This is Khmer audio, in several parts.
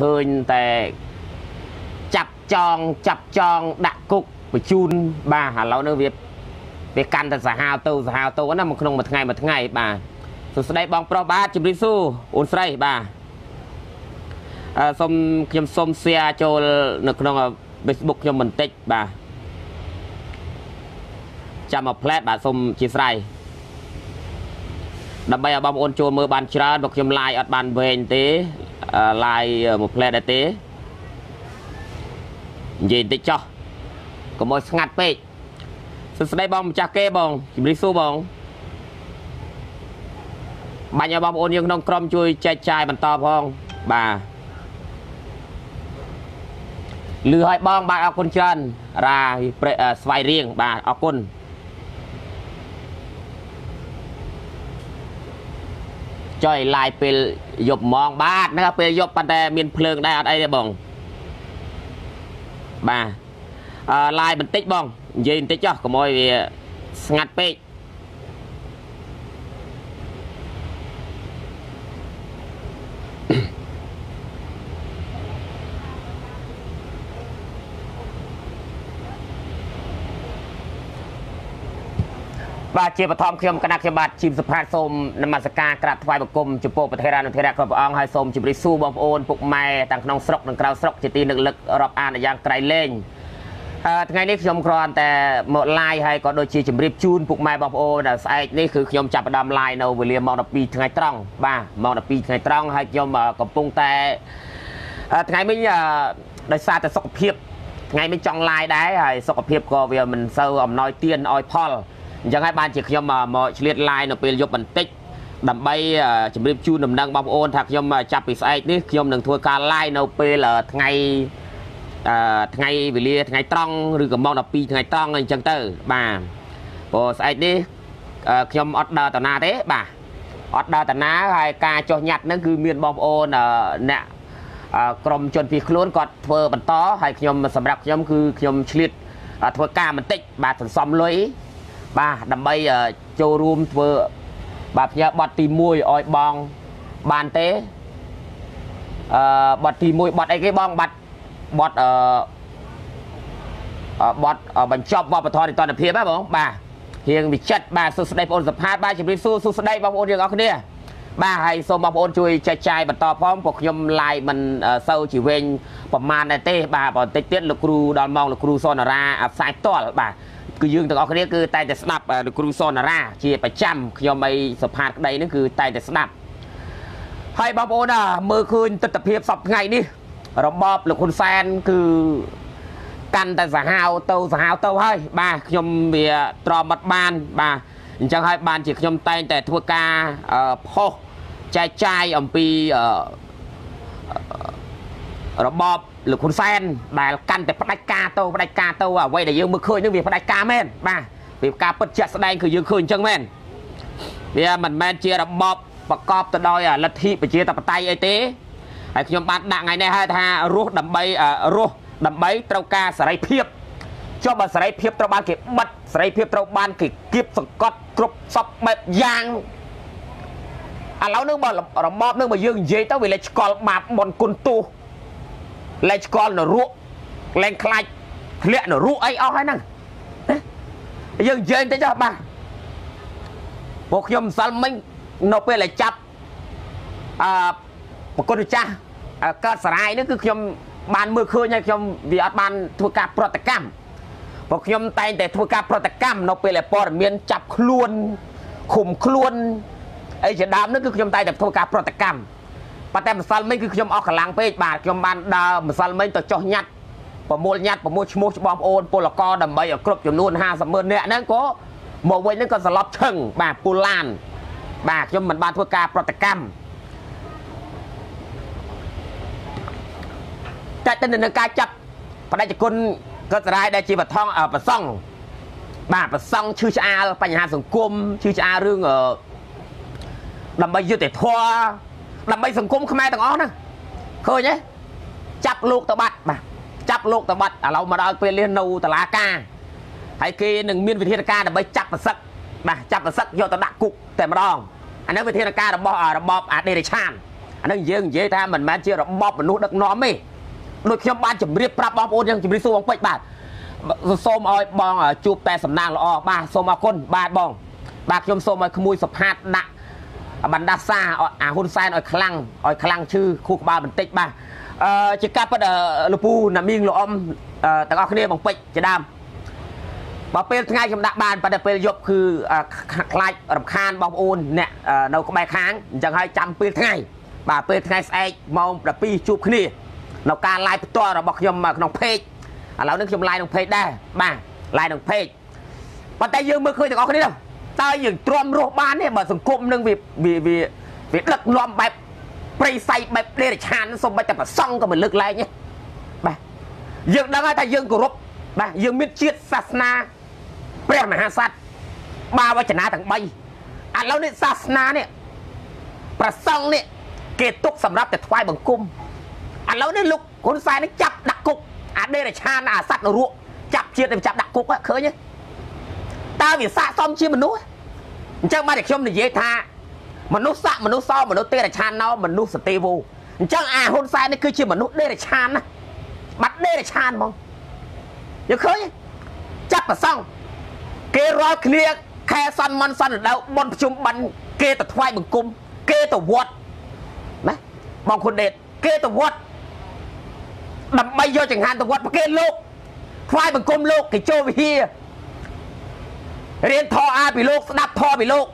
ឃើញតែចាប់ចងចាប់ចងដាក់គុកបញ្ជូនបាទឥឡូវនេះវាវាកាន់តែសាហាវទៅសាហាវទៅណាមួយក្នុងមួយថ្ងៃមួយថ្ងៃបាទសួស្តីបងប្រុសបាទជំរាបសួរអូនស្រីបាទអឺសូមខ្ញុំសូម share ចូលនៅក្នុង Facebook ខ្ញុំបន្តិចបាទចាំមកផ្លែតបាទសូមអធិស្ឋានដើម្បីឲ្យបងប្អូនចូលមើលបានច្រើនបើខ្ញុំ live អត់បានវែងទេ live មួយផ្លែតដែរទេនិយាយបន្តិចចោះកុំឲ្យស្ងាត់ពេកសួស្តីបងម្ចាស់គេបងជំរាបសួរបងបាញ់ឲ្យបងប្អូនយើងក្នុងក្រុមជួយចែកចាយបន្តផងបាទលឺឲ្យបងបាទអរគុណច្រើនរាស្វាយរៀងបាទអរគុណ ចុយ live ពេលយប់ហ្មងបាទហ្នឹងពេលយប់ប៉ុន្តែមានភ្លើងដែរអត់អីទេបងបាទអឺ live បន្តិចបងនិយាយបន្តិចចុះកុំឲ្យវាស្ងាត់ពេក បាទជាបឋមខ្ញុំគណៈខ្ញុំបាទជីមសុផាតសូមនមស្ការក្រាបថ្វាយបង្គំចំពោះប្រធារានុធិរៈគ្រប់ព្រះអង្គហើយសូមជម្រាបសួរបងប្អូនពុកម៉ែទាំងក្នុងស្រុកនិងក្រៅស្រុកជាទីនឹកលឹករាប់អានយ៉ាងក្រៃលែងថ្ងៃនេះខ្ញុំគ្រាន់តែមក live ហើយក៏ដូចជាជម្រាបជូនពុកម៉ែបងប្អូនដែលស្អែកនេះគឺខ្ញុំចាប់ផ្ដើម live នៅវេលាម៉ោង12ថ្ងៃត្រង់បាទម៉ោង12ថ្ងៃត្រង់ហើយខ្ញុំកំពុងតែថ្ងៃមិញដោយសារតែសុខភាពថ្ងៃមិញចង់ live ដែរហើយសុខភាពក៏វាមិនសូវអំណោយទានឲ្យផល អញ្ចឹងហើយបានជាខ្ញុំមកឆ្លៀត live នៅពេលយប់បន្តិចដើម្បីជម្រាបជូនដំណឹងបងប្អូនថាខ្ញុំចាប់ពីស្អែកនេះខ្ញុំនឹងធ្វើការ live នៅពេលថ្ងៃអឺថ្ងៃវេលាថ្ងៃត្រង់ឬក៏ម៉ោង12ថ្ងៃត្រង់អញ្ចឹងទៅបាទព្រោះស្អែកនេះខ្ញុំអត់ដើរតាណាទេបាទអត់ដើរតាណាហើយការចុះញត្តិហ្នឹងគឺមានបងប្អូនអ្នកក្រមជនភៀសខ្លួនគាត់ធ្វើបន្តហើយខ្ញុំសម្រាប់ខ្ញុំគឺខ្ញុំឆ្លៀតធ្វើការបន្តិចបាទសន្សំលុយ បាទដើម្បីចូលរួមធ្វើបាទផ្ញើប័ណ្ណទី1ឲ្យបងបានទេអឺប័ណ្ណទី1ប័ណ្ណអីគេបងប័ណ្ណប័ណ្ណអឺប័ណ្ណបញ្ចប់វប្បធម៌នីតិរដ្ឋភាពហ៎បងបាទរៀងវិចិត្របាទសួស្តីបងប្អូនសភាបាទជម្រាបសួរសួស្តីបងប្អូនយើងអរគ្នាបាទហើយសូមបងប្អូនជួយចែកចាយបន្តផងពួកខ្ញុំ live មិនសូវជាវិញប្រមាណដែរទេបាទបន្តិចទៀតលោកគ្រូដល់ម៉ោងលោកគ្រូសនរាផ្សាយផ្ទាល់បាទ គឺយើងទាំងអស់គ្នាគឺតែតែស្ដាប់លោកគ្រូសនរា ជាប្រចាំខ្ញុំអីសភាក្តីនេះគឺតែតែស្ដាប់ហើយបងប្អូនមើលឃើញទស្សនវិជ្ជាសពថ្ងៃនេះ របបលោកហ៊ុនសែនគឺកាន់តែសាហាវទៅសាហាវទៅហើយ បាទខ្ញុំវាទ្រាំអត់បាន បាទអញ្ចឹងហើយបានជាខ្ញុំតែងតែធ្វើការផុសចែកចាយអំពីរបប លោកហ៊ុនសែនដែលកាន់តែផ្ដាច់ការទៅផ្ដាច់ការទៅអ្វីដែលយើងមើលឃើញនឹងវាផ្ដាច់ការមែនបាទវាការពិតជាក់ស្ដែងគឺយើងឃើញអញ្ចឹងមែនវាមិនមែនជារបបប្រកបទៅដោយលទ្ធិប្រជាធិបតេយ្យអីទេហើយខ្ញុំបានដាក់ថ្ងៃនេះហើយថារស់ដើម្បីរស់ដើម្បីត្រូវការសេរីភាពចុះបើសេរីភាពត្រូវបានគេបិទសេរីភាពត្រូវបានគេគៀបសង្កត់គ្រប់សពបែបយ៉ាងឥឡូវនឹងបើរបបនឹងបើយើងនិយាយទៅវាលេចឆ្កល់បាបមុនគុណទោស លេចឆ្កល់នរកលែងខ្លាច់ធ្លាក់នរកអីអស់ហើយហ្នឹងយើងនិយាយទៅចុះបាទពួកខ្ញុំម្សិលមិញនៅពេលដែលចាប់អឺប្រគុណម្ចាស់កើតសរាយនេះគឺខ្ញុំបានមើលឃើញហើយខ្ញុំវាអត់បានធ្វើការប្រតិកម្មព្រោះខ្ញុំតែងតែធ្វើការប្រតិកម្មនៅពេលដែលព័ត៌មានចាប់ខ្លួនឃុំខ្លួនអីជាដើមនេះគឺខ្ញុំតែងតែធ្វើការប្រតិកម្ម ប៉ុន្តែម្សិលមិញគឺខ្ញុំអស់កម្លាំងពេកបាទខ្ញុំបានដើរម្សិលមិញទៅចោះញ៉ាត់ប្រមូលញ៉ាត់ប្រមូលឈ្មោះបងប្អូនពលករដើម្បីឲ្យគ្រប់ចំនួន50ម៉ឺននាក់ហ្នឹងក៏មកវិញហ្នឹងក៏សន្លប់ឈឹងបាទពូឡាន បាទខ្ញុំមិនបានធ្វើការប្រតិកម្មតែទៅនឹងការចាប់បដិជនកតរាយដែលជាបថងប្រសង់បាទប្រសង់ឈឺឆ្អាលបញ្ហាសង្គមឈឺឆ្អាលរឿងដើម្បីយុត្តិធម៌ ដើម្បីសង្គមខ្មែរទាំងអស់ហ្នឹងឃើញទេចាប់លោកទៅបាត់បាទចាប់លោកទៅបាត់ឥឡូវមកដល់ពេលលៀននៅតឡាការហើយគេនឹងមានវិធានការដើម្បីចាប់ប្រសឹកបាទចាប់ប្រសឹកយកទៅដាក់គុកតែម្ដងអានេះវិធានការរបស់របបអាដេរិឆានអានឹងយើងនិយាយថាមិនមែនជារបបមនុស្សដឹកនាំទេដូចខ្ញុំបានជម្រាបប្រាប់បងប្អូនយ៉ាងជម្រាបសួរបងពេជ្របាទសូមឲ្យបងជួបតែសំណាងល្អបាទសូមអរគុណបាទបង បាទខ្ញុំសូមឲ្យក្មួយសុផាតដាក់ បណ្ដាសាអាហ៊ុនសែនឲ្យខ្លាំងឲ្យខ្លាំងឈឺខួរក្បាលបន្តិចបាទអឺជាការពិតលពូណាមីងលោកអ៊ំទាំងអស់គ្នាបងពេជ្រជាដើមបើពេលថ្ងៃខ្ញុំដាក់បានប៉ុន្តែពេលយប់គឺខ្លាចរំខានបងប្អូនអ្នកនៅក្បែរខាងអញ្ចឹងហើយចាំពេលថ្ងៃបាទពេលថ្ងៃស្អែកម៉ោង12ជួបគ្នានៅការ live ផ្ទាល់របស់ខ្ញុំក្នុង page ឥឡូវនេះខ្ញុំ live ក្នុង page ដែរបាទ live ក្នុង page ប៉ុន្តែយើងមើលឃើញទាំងអស់គ្នា តើយើងទ្រាំរស់បានទេបើសង្គមនឹងវាវាវាវាដឹកនាំបែបព្រៃសៃបែបដេរឆានសូម្បីតែប្រសង់ក៏មិនលើកលែងទេបាទយើងដឹងហើយថាយើងគោរពបាទយើងមានជាតិសាសនាព្រះមហាក្សត្របាវចនាទាំង3ឥឡូវនេះសាសនានេះប្រសង់នេះគេទុកសម្រាប់តែថ្វាយបង្គំឥឡូវនេះលោកហ៊ុនសែននេះចាប់ដាក់គុកអាដេរឆានអាសัตว์នរកចាប់ជាតិទៅចាប់ដាក់គុកឃើញទេ តើវាស័កសមជាមនុស្សអញ្ចឹងបានតែខ្ញុំនិយាយថាមនុស្សស័កមនុស្សសមនុស្សទេរឆានណោមនុស្សសទេវោអញ្ចឹងអាហ៊ុនសែននេះគឺជាមនុស្សដេរឆានណាបាត់ដេរឆានហ្មងយកឃើញចាប់ប្រសង់គេរាល់គ្នាខែសន្មន់សន្និដៅបនប្រជុំបិណ្ឌគេទៅថ្វាយបង្គំគេទៅវត្តណាបងគុណដេតគេទៅវត្តដើម្បីយកចង្ហាន់ទៅវត្តប្រគេនលោកថ្វាយបង្គំលោកគេចូលវិហារ រៀនធរអាពីលោកស្ដាប់ធរពីលោក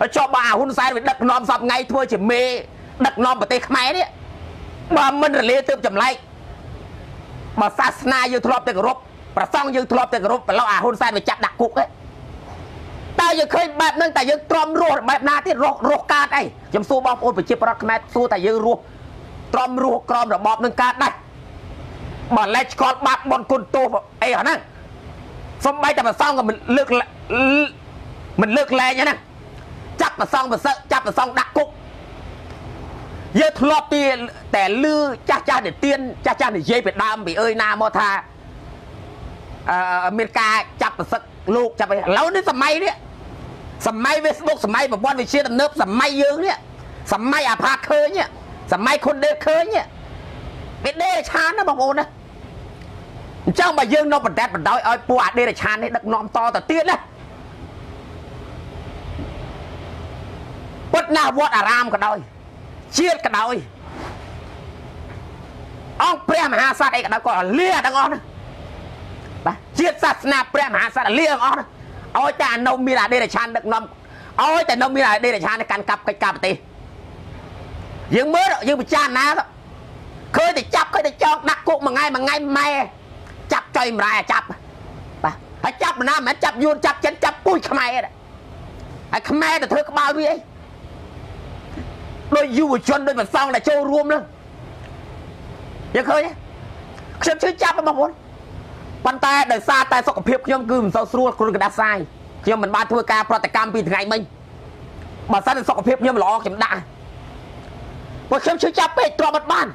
ហើយចុះបើអាហ៊ុនសែនវាដឹកនាំសពថ្ងៃធ្វើជាមេដឹកនាំប្រទេសខ្មែរនេះបើមិនរលាទើបចម្លែកបើសាសនាយើងធ្លាប់តែគោរពប្រសង់យើងធ្លាប់តែគោរពប្រឡោះអាហ៊ុនសែនវាចាប់ដាក់គុកឯងតើយើងឃើញបែបហ្នឹងតែយើងទ្រាំរស់បែបណាទៀតរស់រស់កាតអីខ្ញុំសួរបងប្អូនប្រជាប្រដ្ឋខ្មែរសួរតែយើងរស់ទ្រាំរស់ក្រមរបបនឹងកាតដែរបើលេចស្គាល់បាបបនគុណទោសអីហ្នឹង សំបីតែប្រសងក៏មិនលើកមិនលើកលែងហ្នឹងចាប់ប្រសងប្រសឹកចាប់ប្រសងដាក់គុកយើងធ្លាប់ទីតែលឺចាស់ចាស់និទានចាស់ចាស់និយាយពីដើមពីអើយណាមកថាអឺមានការចាប់ប្រសឹកលោកចាប់ឥឡូវនេះសម័យនេះសម័យ Facebook សម័យប្រព័ន្ធវិទ្យាទំនើបសម័យយើងនេះសម័យអាផាឃើញសម័យខុនដេឃើញវាដេឆានណាបងប្អូនណា អញ្ចឹងបើយើងនៅបណ្ដេតបណ្ដោយឲ្យពួកអាដេរឆាននេះដឹកនាំតទៅទៀតណាពុតណាវត្តអារាមក៏ដោយជាតិក៏ដោយអង្គព្រះមហាក្សត្រអីក៏ដោយក៏លាទាំងអស់ណាបាទជាតិសាសនាព្រះមហាក្សត្រលាទាំងអស់ណាឲ្យតែអនុមានអាដេរឆានដឹកនាំឲ្យតែនៅមានអាដេរឆានកាន់កាប់កិច្ចការប្រទេសយើងមើលយើងពិចារណាឃើញតែចាប់ឃើញតែចងដាក់គុកមួយថ្ងៃមួយថ្ងៃម៉ែ ចាប់ចុយម្រាយចាប់បាទហើយចាប់មិនណាមិនមែនចាប់យួនចាប់ចិនចាប់ពុយខ្មែរហើយខ្មែរទៅធ្វើក្បាលវាអីដោយយុវជនដោយប្រសងដែលចូលរួមនោះយើងឃើញខ្ញុំជឿចាប់បងប្អូនប៉ុន្តែដោយសារតែសុខភាពខ្ញុំគឺមិនសូវស្រួលគ្រុនกระดาษសាយខ្ញុំមិនបានធ្វើការប្រតិកម្មពីថ្ងៃមិញបើសិនតែសុខភាពខ្ញុំល្អខ្ញុំដាក់ព្រោះខ្ញុំជឿចាប់ពេកទ្រាំអត់បាន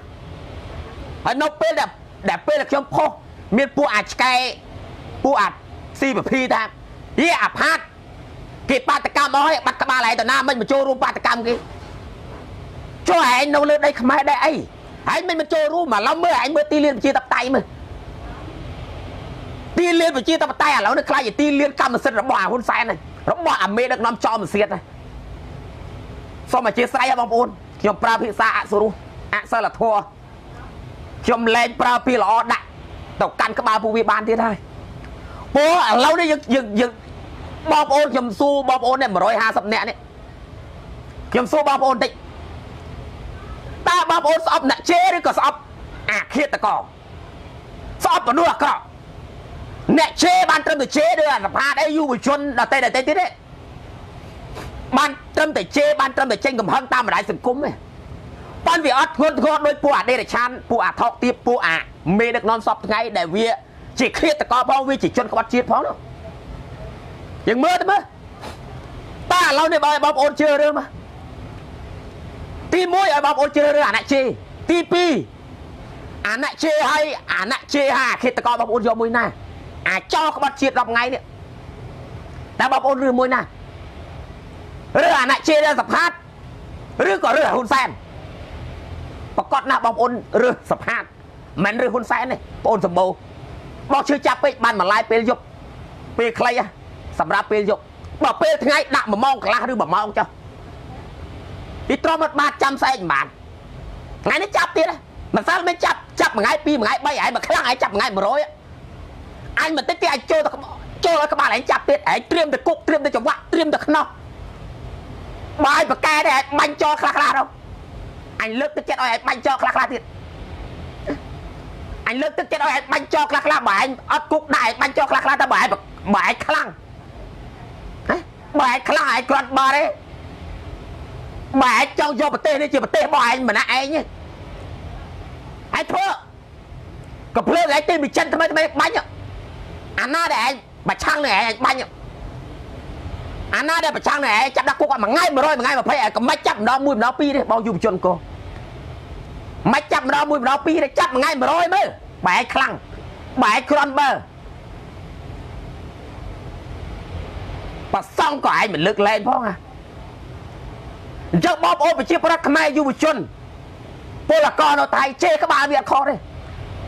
ហើយនៅពេលដែលដែលពេលដែលខ្ញុំផុស មានពួកអាចឆ្កែពួកអា CPP ថាយេអាផាតគេបាតកម្មអស់ហើយបាត់ក្បាលឯងទៅណាមិនមកចូលរួមបាតកម្មគេចុះឯងនៅលើដីខ្មែរដែរអីឯងមិនមកចូលរួមឥឡូវមើលឯងមើលទីលានប្រជាធិបតេយ្យមើលទីលានប្រជាធិបតេយ្យឥឡូវនេះខ្លាចជាទីលានកម្មសិទ្ធិរបស់អាហ៊ុនសែនរបស់អាមេដឹកនាំចោលមិនសៀតហើយសូមអធិស្ឋានបងប្អូនខ្ញុំប្រើភាសាអសុរោះអសិលធម៌ខ្ញុំលែងប្រើពាក្យល្អដាក់ ទៅកាន់ក្បាលពួកវាបានទៀតហើយព្រោះឥឡូវនេះយើងយើងយើងបងប្អូនខ្ញុំសួរបងប្អូននេះ150នាក់នេះខ្ញុំសួរបងប្អូនតិចតើបងប្អូនស្អប់អ្នកជេរឬក៏ស្អប់អាឃាតកោស្អប់មនុស្សអាក្រក់អ្នកជេរបានត្រឹមតែជេរឬអសភាតអីយុវជនដតេដតេទៀតទេបានត្រឹមតែជេរបានត្រឹមតែចេញកំហឹងតាមបណ្ដាញសង្គមទេ ប៉ុន្តែវាអត់ធ្ងន់ធ្ងរដោយពួកអាដេរឆានពួកអាថោកទៀបពួកអាមេដឹកនាំសពថ្ងៃដែលវា ជាឃាតកោផងវាជាជនក្បត់ជាតិផងនោះយើងមើលទៅមើលតើឥឡូវនេះបងបងប្អូនជឿរឿងមកទី1ឲ្យបងប្អូនជឿរឿងអាណាជេទី2អាណាជេឲ្យអាណាជេហើយអាឃាតកោបងប្អូនយកមួយណាអាចោក្បត់ជាតិ10ថ្ងៃនេះតើបងប្អូនរឿងមួយណាឬអាណាជេរឿងសផាតឬក៏រឿងហ៊ុនសែន ប្រកាសណាបងប្អូនរើសសភាតមិនរើសហ៊ុនសែនទេបងអូនសម្បូរបោះឈើចាប់ពេកបានបន្លាយពេលយប់ពេលខ្លីសម្រាប់ពេលយប់បើពេលថ្ងៃដាក់1ម៉ោងកន្លះឬ1ម៉ោងចុះទីត្រមអត់បានចាំស្អែកមិនបានថ្ងៃនេះចាប់ទៀតម្សិលមិនចាប់ចាប់មួយថ្ងៃពីរមួយថ្ងៃបីហើយមួយខ្លាំងហើយចាប់មួយថ្ងៃ100អញមិនតិចទេអាចចូលទៅចូលឲ្យក្បាលឯងចាប់ទៀតឯងត្រៀមទៅគុកត្រៀមទៅចង្វាក់ត្រៀមទៅខ្នោះបាយប្រកែដែរឯងបាញ់ចោលខ្លះខ្លះទៅ អញលើកទឹកចិត្តឲ្យឯងបាញ់ចោលខ្លះខ្លះទៀតអញលើកទឹកចិត្តឲ្យឯងបាញ់ចោលខ្លះខ្លះបើឯងអត់គុកដែរឯងបាញ់ចោលខ្លះខ្លះទៅបើឯងបើឯងខ្លាំងហ៎បើឯងខ្លាំងឯងគ្រាន់បើទេបើឯងចង់យកប្រទេសនេះជាប្រទេសរបស់ឯងម្នាក់ឯងទេឯងធ្វើក៏ភ្លើងឯងទីមួយចិនថ្មីថ្មីបាញ់អាណាដែលឯងប្រឆាំងនឹងឯងបាញ់អាណាដែលប្រឆាំងនឹងឯងចាប់ដាក់គុកមួយថ្ងៃ100មួយថ្ងៃ20ឯងក៏មិនចាប់ម្ដងមួយម្ដងពីរទេបងយុវជនកោ មិនចាប់ម្ដងមួយម្ដងពីរទេចាប់មួយថ្ងៃ100មើលបើឯងខ្លាំងបើឯងគ្រាន់បើប្រសងក៏ឯងមិនលើកលែងផងណាអញ្ចឹងបងប្អូនប្រជាប្រដ្ឋខ្មែរយុវជនពលករនៅថៃជេរក្បាលវាអត់ខុសទេ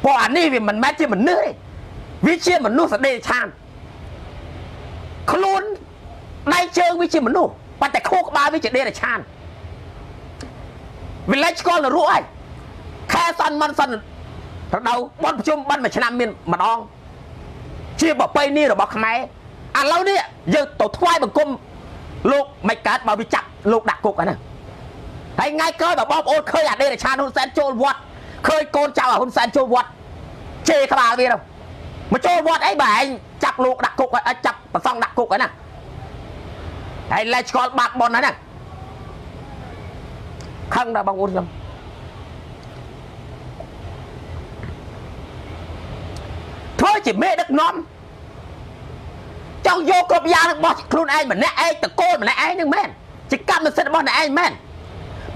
ព្រោះអានេះវាមិនមែនជាមនុស្សទេវាជាមនុស្សសដេឆានខ្លួនដៃជើងវាជាមនុស្សប៉ុន្តែខួរក្បាលវាជាដេរឆានវាលេចស្គាល់នរោហើយ ខែសនមិនសិនរដូវបនប្រជុំបិណ្ឌមួយឆ្នាំមានម្ដង ជាប្រពៃណីរបស់ខ្មែរឥឡូវនេះយើងទៅថ្វាយបង្គំលោកមិនកើតបើវាចាប់លោកដាក់គុកហ្នឹងហើយថ្ងៃក្រោយបើបងប្អូនឃើញអាដេរឆានហ៊ុនសែនចូលវត្តឃើញកូនចៅហ៊ុនសែនចូលវត្តជេរក្បាលវាទៅមកចូលវត្តអីបើឯងចាប់លោកដាក់គុកឲ្យចាប់ប្រសងដាក់គុកហើយណាហើយលែឆ្កល់បាត់ប៉ុនហើយណាខឹងដល់បងប្អូនខ្ញុំ ធ្វើជាមេដឹកនាំចង់យកគ្រប់យ៉ាងរបស់ខ្លួនឯងម្នាក់ឯងតកូលម្នាក់ឯងហ្នឹងមែនជាកម្មសិទ្ធិរបស់អ្នកឯងមែន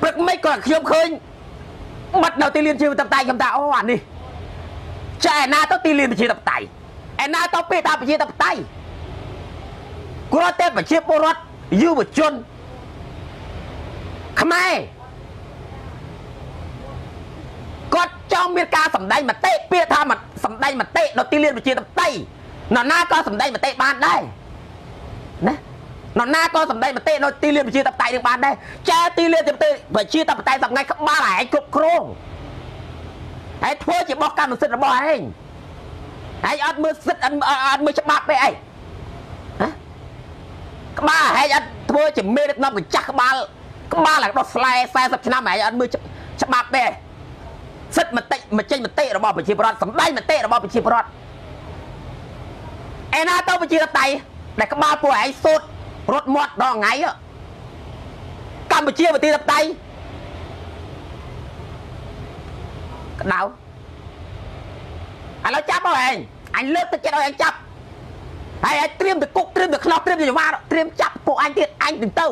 ព្រឹកមិនក៏ខ្ញុំឃើញបាត់នៅទីលានជាតបតៃខ្ញុំថាអូអានេះចែណាទៅទីលានប្រជាធិបតេយ្យឯណាទៅពេលថាប្រជាធិបតេយ្យគ្រាន់តែប្រជាពលរដ្ឋយុវជនខ្មែរគាត់ ចង់មានការសម្ដែងមតិពាក្យថាសម្ដែងមតិនៅទីលានប្រជាធិបតេយ្យនរណាក៏សម្ដែងមតិបានដែរណានរណាក៏សម្ដែងមតិនៅទីលានប្រជាធិបតេយ្យនឹងបានដែរចែទីលានប្រជាធិបតេយ្យសប្ងៃក្បាលឯងគ្រប់គ្រងហើយធ្វើជាបោះកម្មសិទ្ធិរបស់ឯងហើយអត់មើលសិទ្ធអត់មើលច្បាប់ទេអីណាក្បាលហែងអត់ធ្វើជាមេដឹកនាំកញ្ចាស់ក្បាលក្បាលឡើងដោះស្លែ40ឆ្នាំហែងអត់មើលច្បាប់ទេ សិទ្ធិមតិមចេញមតិរបស់ប្រជាពលរដ្ឋសម្ដែងមតិរបស់ប្រជាពលរដ្ឋឯណាទៅប្រជាតៃដែលក្បាលពួកឯងសូត្ររត់មាត់ដល់ថ្ងៃកម្ពុជាប្រទេសតៃក្តៅឥឡូវចាប់មកឯងអញលើកទឹកចិត្តឲ្យអញចាប់ហើយអញត្រៀមទៅគុកត្រៀមទៅខ្នោះត្រៀមទៅចង្វាត្រៀមចាប់ពួកអញទៀតអញនឹងទៅ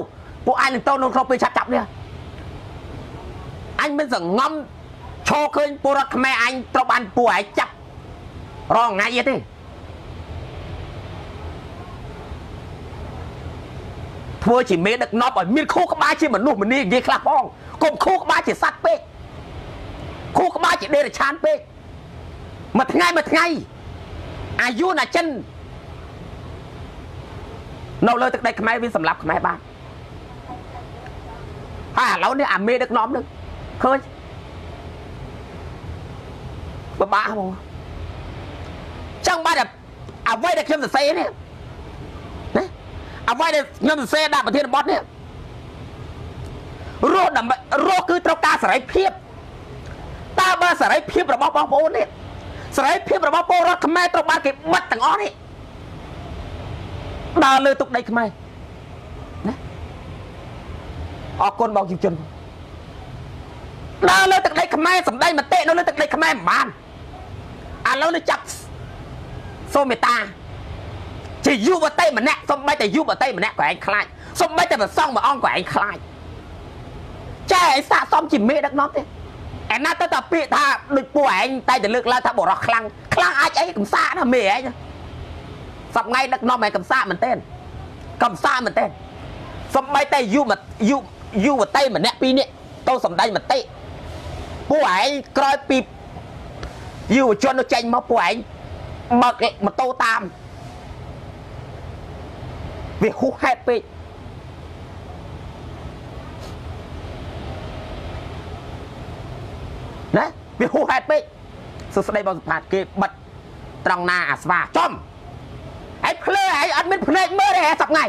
ពួកអញនឹងទៅនៅក្នុងពេលឆាប់ចាប់នេះអញមិនសងំ ឈរឃើញពលរដ្ឋខ្មែរអញត្រូវបានពួកឯងចាប់រងថ្ងៃទេធ្វើជាមេដឹកនាំឲ្យមានខួរក្បាលជាមនុស្សម្នានិយាយខ្លះផងកុំខួរក្បាលជាសត្វពេកខួរក្បាលជាដេរឆានពេកមួយថ្ងៃមួយថ្ងៃអាយុណាចិននៅលើទឹកដីខ្មែរវាសម្លាប់ខ្មែរបានហើយឥឡូវនេះអាមេដឹកនាំនឹងឃើញ បបាក់ហ្មងចង់បានអ្វីដែលខ្ញុំសរសេរនេះណាអ្វីដែលខ្ញុំសរសេរដាក់ប្រធានបទនេះរស់ដើម្បីរស់គឺត្រូវការសេរីភាពតើបើសេរីភាពរបស់បងប្អូននេះសេរីភាពរបស់ពលរដ្ឋខ្មែរត្រូវបានគេបិទទាំងអស់នេះដើរលើទុកដីខ្មែរណាអរគុណបងជីវជនដើរលើទឹកដីខ្មែរសម្ដែងមតិនៅលើទឹកដីខ្មែរមិនបាន ឥឡូវនេះចាប់សូមេតាជាយុវតីម្នាក់សំបីតែយុវតីម្នាក់ក៏ឯងខ្លាចសំបីតែប្រសងមួយអង្គក៏ឯងខ្លាចចែឯងសាកសមជាមេដឹកនាំទេឯណាទៅតែពាក្យថាដូចពួកឯងតែតែលើកឡើងថាបរោះខ្លាំងខ្លាំងអាចអីកំសាកណាមេឯងសប្ងៃដឹកនាំឯងកំសាកមែនទេកំសាកមែនទេសំបីតែយុវយុយុវតីម្នាក់ពីរនាក់ទៅសំដែងមតិពួកឯងក្រោយពី យុវជនទៅចេញមកពួកឯងបើកម៉ូតូតាមវាហួសហេតុពេកណាវាហួសហេតុពេកសួស្ដីបងសុផាតគេបិទត្រង់ណាអាស្វាចំឯងភ្លើឯងអត់មានភ្នែកមើលទេហ៎សប្ងៃ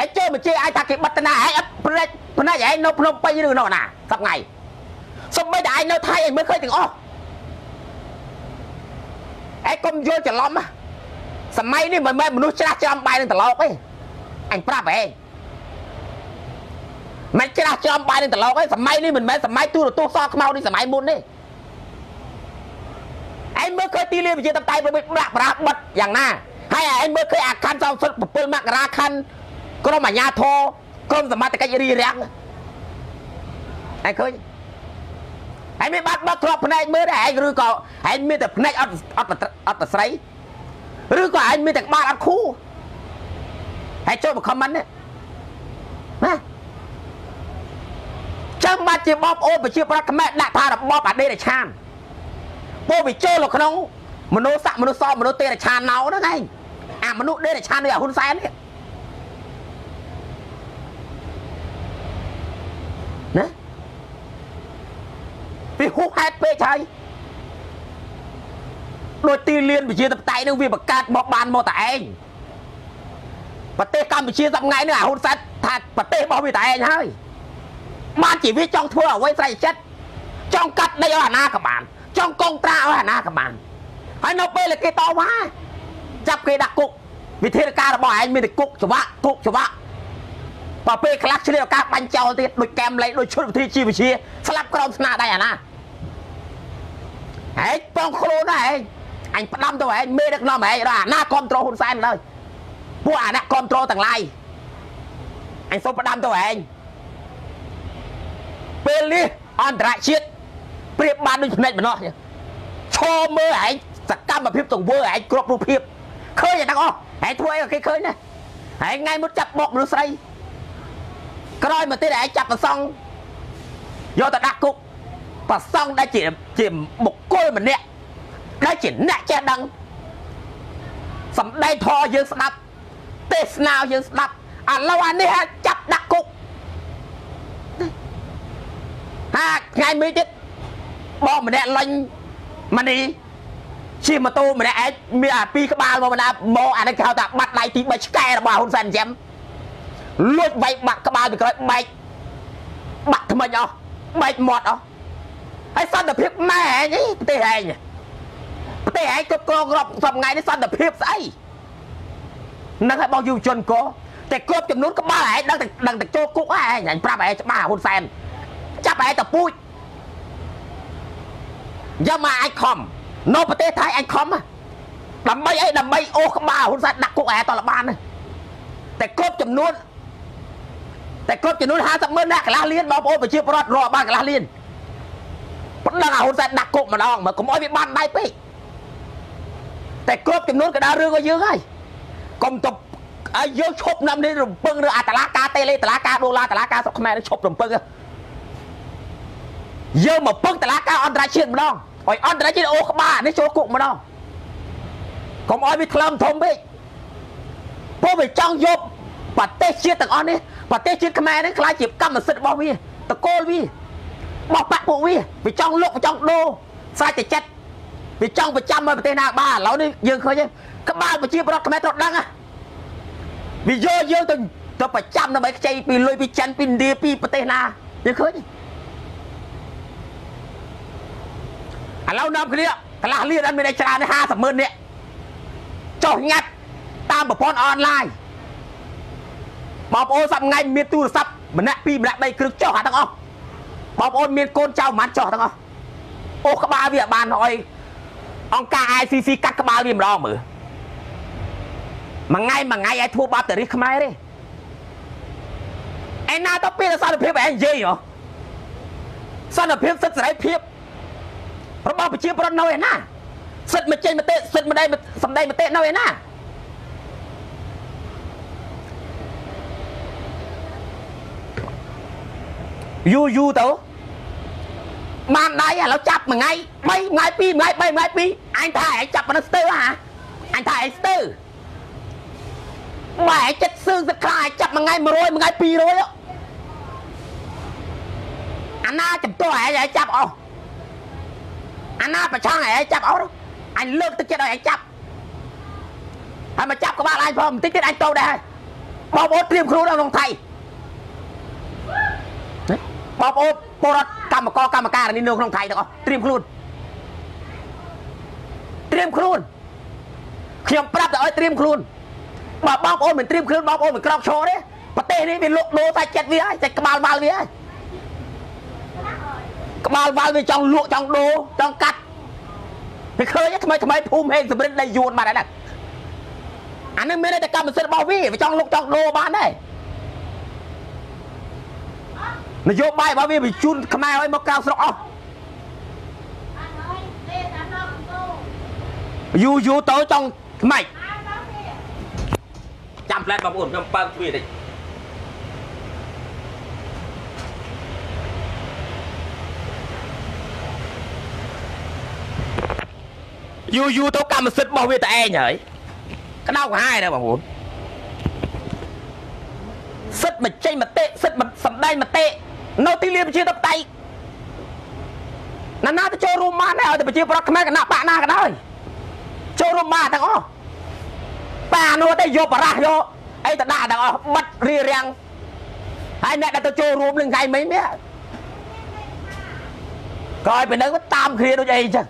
ឯងចូលមកជេរឯងថាគេបិទតាណាឯងអត់ភ្នែកភ្នែកឯងនៅភ្នំពេញឬនៅណាសប្ងៃសំបីតែឯងនៅថៃឯងមើលឃើញទាំងអស់ ឯងកុំយល់ច្រឡំណាសម័យនេះមិនមែនមនុស្សច្រាស់ច្រំបាយនឹងត្រឡោកទេអញប្រាប់ឯងមិនច្រាស់ច្រំបាយនឹងត្រឡោកទេសម័យនេះមិនមែនសម័យទូរទស្សន៍សខ្មៅនេះសម័យមុនទេឯងមើលឃើញទីលានវិជាតបតៃប្រមិចដាក់ប្រាស់បិទយ៉ាងណាហើយឯងមើលឃើញអាខណ្ឌសំសុទ្ធ7មករាខណ្ឌក្រុមអាជ្ញាធរក្រុមសមត្ថកិច្ចរីរាំងឯងឃើញ ឯងមានបាត់បើកគ្រាប់ភ្នែកមើលដែរឯងឬក៏ឯងមានតែភ្នែកអត់អត់អត់ប្រស្រីឬក៏ឯងមានតែក្បាលអត់ខួរហើយចូលមកខមមិនណាចាំបាច់ជាបងប្អូនប្រជាប្រដ្ឋខ្មែរដាក់ថារបបអតីតឆានពោវាចូលនៅក្នុងមនុស្សស័កមនុស្សសមនុស្សទេរឆានណៅហ្នឹងឯងអាមនុស្សទេរឆានដូចអាហ៊ុនសែននេះ វាហួសហេតុពេកហើយដូចទីលានវិជាតបតៃនឹងវាបង្កើតមកបានមកតែឯងប្រទេសកម្ពុជាសប្ងៃនេះអាហ៊ុនសែនថាប្រទេសរបស់វាតែឯងហើយបានជាវាចង់ធ្វើអ្វីស្រេចចិត្តចង់កាត់ដីឲ្យអាណាក៏បានចង់កងត្រាឲ្យអាណាក៏បានហើយនៅពេលគេតវ៉ាចាប់គេដាក់គុកវិធានការរបស់ឯងមានតែគុកច្បាក់គុកច្បាក់ បើពេលខ្លះឆ្លៀតឱកាសបាញ់ចោលទៀតដូចកែមលេងដូចឈុតវិធីជីវវិជាស្លាប់ក្រោមស្នាដៃអាណាហេតុបងខ្លួនណាហេតុអញផ្ដាំទៅហេតុមេដឹកនាំហេតុដល់អាណាគ្រប់ត្រូលហ៊ុនសែនឡើយពួកអាអ្នកគ្រប់ត្រូលទាំងឡាយអញសុំផ្ដាំទៅហេតុពេលនេះអន្តរជាតិប្រៀបបានដូចភ្នែកម្នោះឈរមើលឯងសកម្មភាពទង្វើឯងគ្រប់រូបភាពឃើញទាំងអស់ឯងធ្វើអីក៏គេឃើញដែរឯងថ្ងៃមុនចាប់បកមនុស្សស្រី ក្រោយមកទៀតឯងចាប់ប្រសង់យកទៅដាក់គុកប្រសង់ដែលជាជាបុគ្គលម្នាក់ដែលជាអ្នកចេះដឹងសំដែងធរយើងស្ដាប់ទេសនាយើងស្ដាប់ឥឡូវអានេះចាប់ដាក់គុកហាថ្ងៃមួយទៀតបងម្នាក់លាញ់ម៉ានីជិះម៉ូតូម្នាក់ឯងមានអាពីរក្បាលមកបណ្ដាមកអានេះគេហៅថាបាត់ដៃទី3ឆ្កែរបស់ហ៊ុនសែនចាំ លួចបែកបាក់ក្បាលពីក្រោយបែកបាក់ថ្មិញអស់បែកមាត់អស់ហើយសន្តិភាពម៉ែឯងប្រទេសឯងប្រទេសឯងគ្រប់គ្រងរាប់សប្ងៃនេះសន្តិភាពស្អីនឹងឲ្យបងយុវជនកតែគ្រប់ចំនួនក្បាលឯងដឹងតែដឹងតែចូលគុកឯងអញប្រាប់ឯងច្បាស់ហ៊ុនសែនចាប់ឯងតពូចយកមកអាចខំនៅប្រទេសថៃអាចខំដើម្បីអីដើម្បីអូសក្បាលហ៊ុនសែនដាក់គុកឯតលបានតែគ្រប់ចំនួន តែគ្រប់ចំនួន50ម៉ឺនអ្នកកន្លះលានបងប្អូនប្រជាពលរដ្ឋរាប់បានកន្លះលានប៉ុណ្ណឹងអាហ៊ុនសែនដាក់គុកម្ដងមកកុំឲ្យវាបានដៃពេកតែគ្រប់ចំនួនក៏ដល់រឿងរបស់យើងហើយកុំទៅឲ្យយើងឈប់ណាំនេះរំពឹងឬអាតឡាការតេលេតឡាការដុល្លារតឡាការស្រុកខ្មែរនឹងឈប់រំពឹងយើងមកពឹងតឡាការអន្តរជាតិម្ដងឲ្យអន្តរជាតិអូក្បាលនេះចូលគុកម្ដងកុំឲ្យវាថ្លើមធំពេកពួកវាចង់យកប្រទេសជាតិទាំងអស់នេះ ប្រទេសជាតិខ្មែរនេះខ្លាចជាកម្មសិទ្ធិរបស់វាតកូលវាបោះបាក់ពួកវាវាចង់លុកវាចង់ដូរស្រេចតែចិត្តវាចង់ប្រចាំឲ្យប្រទេសណាបានឥឡូវនេះយើងឃើញក្បាលប្រជាប្រដ្ឋខ្មែរត្រូវដឹងវាយកយើងទៅទៅប្រចាំដើម្បីខ្ចីពីលុយពីចិនពីឥណ្ឌាពីប្រទេសណាយើងឃើញឥឡូវនាំគ្នាកន្លះលានអត់មានច្រើនទេ50ម៉ឺននាក់ចុះញ៉ាត់តាមប្រព័ន្ធអនឡាញ បងប្អូនសប្ងៃមានទូរស័ព្ទម្នាក់ពីរម្នាក់3គ្រឿងចុះអាទាំងអស់បងប្អូនមានកូនចៅមិនចុះទាំងអស់អូក្បាលវាបានឲ្យអង្គការ ICC កាត់ក្បាលវាម្ដងមើលមួយថ្ងៃមួយថ្ងៃឲ្យធ្វើបាបតរិះខ្មែរទេឯណាទៅពេលសន្តិភាពឯងនិយាយហ៎សន្តិភាពសិទ្ធិសេរីភាពរបស់ប្រជាប្រដ្ឋនៅឯណាសិទ្ធិមកចេញមតិសិទ្ធិម្ដែងសម្ដែងមតិនៅឯណា យូរយូរទៅបានដៃឥឡូវចាប់មួយថ្ងៃ3ថ្ងៃ2ថ្ងៃ3ថ្ងៃ2អញថាឯងចាប់ប៉ុណ្ណឹងស្ទើរហ៎អញថាឯងស្ទើរបើឯងចិត្តសឿងសក្រាឯងចាប់មួយថ្ងៃ100មួយថ្ងៃ200អាណាចំទាស់ឯងឯងចាប់អស់អាណាប្រឆាំងឯងចាប់អស់អញលើកទឹកចិត្តឲ្យឯងចាប់ហើយមកចាប់ក្បាលឯងផងបន្តិចទៀតឯងទៅដែរបងប្អូនត្រៀមខ្លួននៅក្នុងថៃ បងប្អូនពលរដ្ឋកម្មករកម្មការនេះនៅក្នុងថៃទាំងអស់ត្រៀមខ្លួនត្រៀមខ្លួនខ្ញុំប្រាប់ទៅឲ្យត្រៀមខ្លួនបើបងប្អូនមិនត្រៀមខ្លួនបងប្អូនមិនក្រោកឈរទេប្រទេសនេះវាលក់ដូរតែចិត្តវាហើយតែក្បាលវល់វាហើយក្បាលវល់វាចង់លក់ចង់ដូរចង់កាត់វាឃើញថ្មីថ្មីភូមិហេងសម្រិទ្ធដីយួនបាត់ហើយណាអានេះមានតែកម្មសិទ្ធិរបស់វាវាចង់លុកចង់ដូរបានដែរ នយោបាយរបស់វាបញ្ជូនខ្មែរឲ្យមកក្រៅស្រុកអស់យូរយូរទៅចង់ខ្មាច់ចាំផ្លែតបងប្អូនខ្ញុំបើកទ្វារតិចយូរយូរទៅកម្មសិទ្ធិរបស់វាតែឯងហើយក្តៅក្រហាយដែរបងប្អូនសិទ្ធិបញ្ចេញមតិសិទ្ធិសម្ដែងមតិ នៅទីលានប្រជាធិបតេយ្យណាណាទៅចូលរួមបានដែរឲ្យតែប្រជាប្រដ្ឋខ្មែរគណៈបកណាក៏ដោយចូលរួមបានទាំងអស់ប៉ានោះទៅយកបរះយកអីទៅដាក់ទាំងអស់បិទរៀបរៀងហើយអ្នកដែលទៅចូលរួមនឹងថ្ងៃមិញនេះក្រោយពីនឹងតាមគ្នាដូចអីចឹង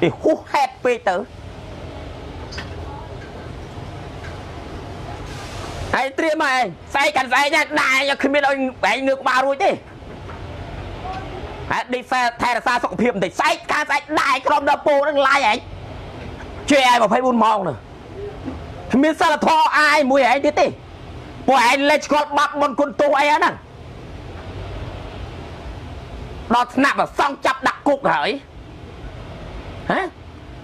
ពីហួសហេតុពេកទៅ ហើយត្រៀមហើយស្អែកកាន់ស្អែកដែរឯងគ្មានឲ្យឯងងើក្បាលរួចទេហើយដេកថែរក្សាសុខភាពបន្តិចស្អែកខាងស្អែកដែរក្រុមដល់ពូនឹងឡាយឯងជួយឲ្យ24ម៉ោងនោះគ្មានសិលធម៌អាយមួយឯងទៀតទេពួកឯងលេចស្គាល់បាត់មុនគុណទោសអីហ្នឹងដល់ស្នាប់ប្រសងចាប់ដាក់គុកហើយហ៎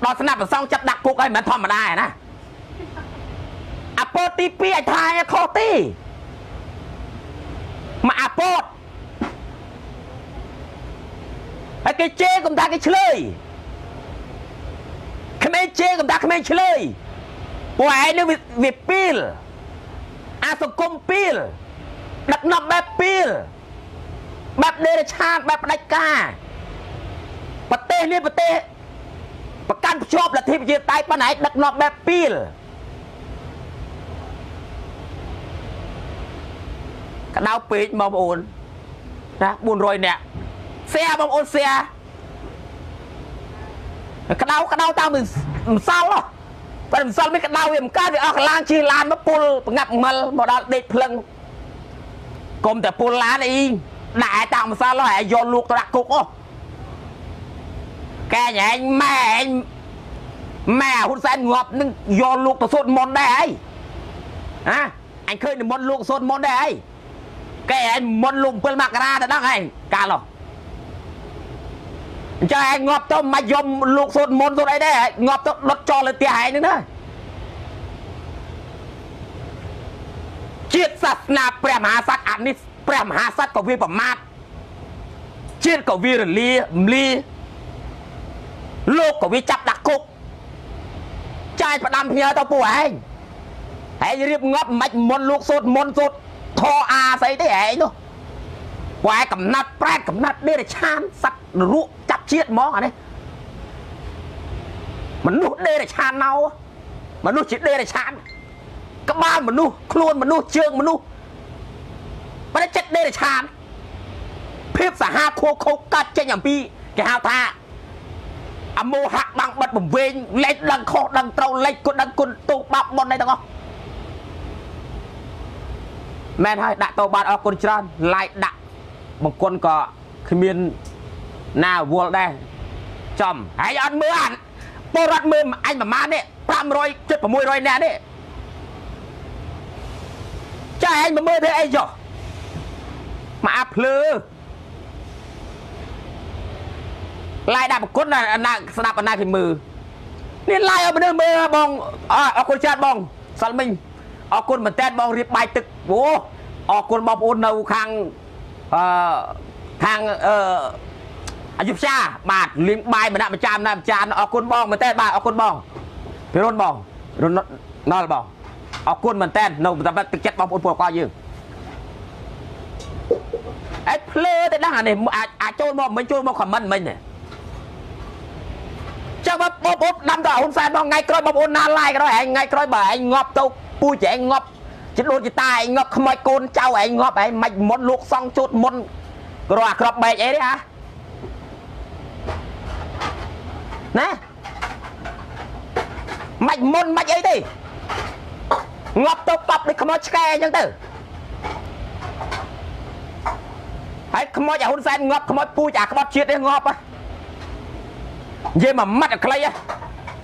ដល់ស្នាប់ប្រសងចាប់ដាក់គុកហើយមិនធម្មតាឯណា អាពតទី2អាចថាឯខុសទេមកអាពតហើយគេជេរកុំថាគេឆ្លើយក្មេងជេរកុំថាក្មេងឆ្លើយពួកឯងនឹងវាពីលអាសង្គមពីលដឹកនាំបែបពីលបែបដេរឆាតបែបផ្ដាច់ការប្រទេសនេះប្រទេសប្រកាន់ភ្ជាប់លទ្ធិប្រជាតៃប៉ុន្តែឯងដឹកនាំបែបពីល ក្តៅពេកបងប្អូនណា400នាក់សែបងប្អូនសែក្តៅក្តៅតាមម្សិលហ៎តែម្សិលមិនក្តៅវាមិនកើតវាអស់កន្លាងជិះឡានមកពុលប្រងាប់មិលមកដល់ដេកភ្លឹងកុំតែពុលឡានអីដាក់តាមម្សិលហើយយកលូកទៅដាក់គុកអូកែញឯងម៉ែឯងម៉ែហ៊ុនសែនងាប់នឹងយកលូកទៅសូត្រមន្តដែរអីហ៎អញឃើញនិមន្តលោកសូត្រមន្តដែរអី កែឯងមុនលោក7មករាទៅដល់ឯងកាលហ៎អញ្ចឹងឯងងាប់ទៅមិនយំលោកសូត្រមន្តសូត្រអីដែរងាប់ទៅដុតចោលលើផ្ទះឯងហ្នឹងណាជាតិសាសនាព្រះមហាក្សត្រអានេះព្រះមហាក្សត្រក៏វាប្រមាថជាតិក៏វារលាមលីលោកក៏វាចាប់ដាក់គុកចាយផ្ដាំផ្ញើទៅពួកឯងហើយរៀបងាប់មិនមុនលោកសូត្រមន្តសូត្រ ធរអាស្អីទេឯងនោះព្រោះឯកំណាត់ប្រែតកំណាត់ដេរឆានសัตว์នរកចាប់ជាតិហ្មងអានេះមនុស្សដេរឆានណៅមនុស្សជាដេរឆានក្បាលមនុស្សខ្លួនមនុស្សជើងមនុស្សបើចិត្តដេរឆានភាពសាហាវខូខោកាត់ចេញអំពីគេហៅថាអមោហៈបាំងបិទបំវែងលេចដឹងខុសដឹងត្រូវលេចគុណដឹងគុណទូបាប់បុនអីទាំងអស់ មែនហើយដាក់តោបាទអរគុណច្រើន like ដាក់បង្គន់ក៏គ្មានណាវល់ដែរចំហើយអត់មើលអានពលរដ្ឋមើលអញប្រមាណនេះ500 600នាក់នេះចាឯងមកមើលធ្វើអីចុះមកអាប់ភ្លើឡាយដាក់បង្គន់ណាស្ដាប់អណាគេមើលនេះឡាយឲ្យមនុស្សមើលបងអរគុណច្រើនបងសាល់មិញ អរគុណមែនតើបងរៀបបាយទឹកអូអរគុណបងប្អូននៅខាងអឺខាងអឺអយុផ្សាបាទលៀងបាយម្នាក់ម្ចាស់ម្នាក់ម្ចាស់អរគុណបងមែនតើបាទអរគុណបងពីរុនបងរុនណល់បងអរគុណមែនតើនៅតាមទឹកចិត្តបងប្អូនពលករយើងអេភ្លើទៅដល់អានេះអាចអាចចូលមកមិនចូលមកខមមិនមិញទេចាំបងប្អូនដាំទៅហ៊ុនសែនបងថ្ងៃក្រោយបងប្អូនណាឡាយក៏ដោយឯងថ្ងៃក្រោយបើឯងងាប់ទៅ ពូចឯងងាប់ជិតដូចជាតាឯងងាប់ខ្មោចកូនចៅឯងងាប់ឯងមិនមុនលោកសង់ជូតមុនក្រអាក្របបែកអីទេហ៎ណាមិនមុនមិនអីទេងាប់ទៅបាប់ដូចខ្មោចឆ្កែអញ្ចឹងទៅហើយខ្មោចអាហ៊ុនសែនងាប់ខ្មោចពូចអាក្បត់ជាតិនេះងាប់ហ៎និយាយមួយម៉ាត់អាខ្លីហ៎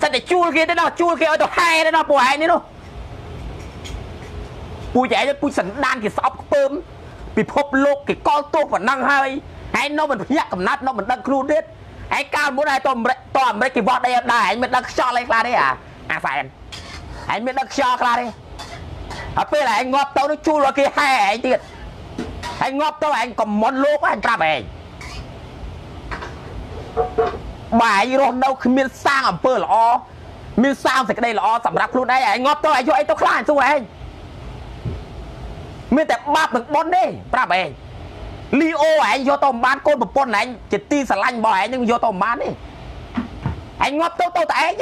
សិតតែជួលគេទៅដល់ជួលគេឲ្យទៅហែទៅដល់ពួកឯងនេះនោះ ពូចឯងពូចសណ្ដានគេស្អប់ខ្ពើមពិភពលោកគេកលទោសប៉ុណ្ណឹងហើយហើយនៅមិនភ្ញាក់កំណាត់នៅមិនដឹងខ្លួនទៀតឯកាលមុនឯតអាមេរិកតអាមេរិកគេបោះដីអត់ដែរឯងមិនដឹងខ្យល់អីខ្លះទេអាអាសែនឯងមិនដឹងខ្យល់ខ្លះទេហើយពេលឯងងាប់ទៅនោះជួលឲ្យគេហែឯងទៀតហើយងាប់ទៅឯងកំមុនលោកឯងប្រាប់ឯងបាយរស់នៅគ្មានសាងអំពើល្អមានសាងសេចក្តីល្អសម្រាប់ខ្លួនឯងឯងងាប់ទៅឯងយកអីទៅខ្លាចសួរឯង មានតែបាបនឹងបុណ្យទេប្រាប់ឯងលីអូឯងយកទៅបានកូនប្រពន្ធឯងជាទីស្រឡាញ់របស់ឯងនឹងយកទៅបានទេឯងងាប់ទៅទៅតែឯង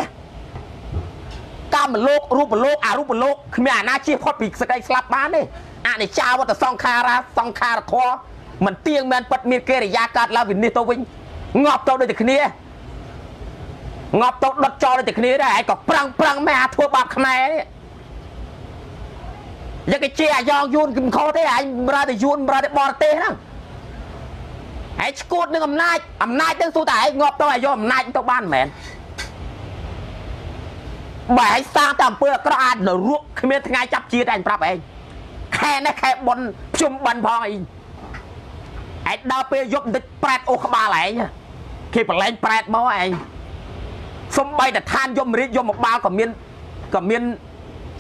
កាមលោករូបលោកអរូបលោកគ្មានអាណាជៀសផុតពីសេចក្តីស្លាប់បានទេអនិច្ចាវតសង្ខារាសង្ខារធម៌មិនទៀងមែនពិតមានកិរិយាកើតឡើងវិនិច្ឆ័យទៅវិញងាប់ទៅដូចតែគ្នាងាប់ទៅដុតចោលដូចតែគ្នាដែរឯងក៏ប្រឹងប្រឹងមែនអាធ្វើបាបខ្មែរនេះ យកគេជាអាយ៉ងយួនគំខុសទេឯងប្រើតែយួនប្រើតែបរទេសហ្នឹងឯងឈួតនឹងអំណាចអំណាចទៅសួរតែឯងងាប់ទៅឲ្យយកអំណាចទៅបានមែនបើឯងសាងតែអំពើអាក្រក់អាចនរកគ្មានថ្ងៃចាប់ជាតិឯងប្រាប់ឯងខែនេះខែបុនជុំបិណ្ឌផងអីឯងដល់ពេលយប់បន្តិចប្រែតអូសក្បាលឯងគេប្រឡែងប្រែតមកឯងសំបីតែឋានយមរាជយមបាលក៏មានក៏មាន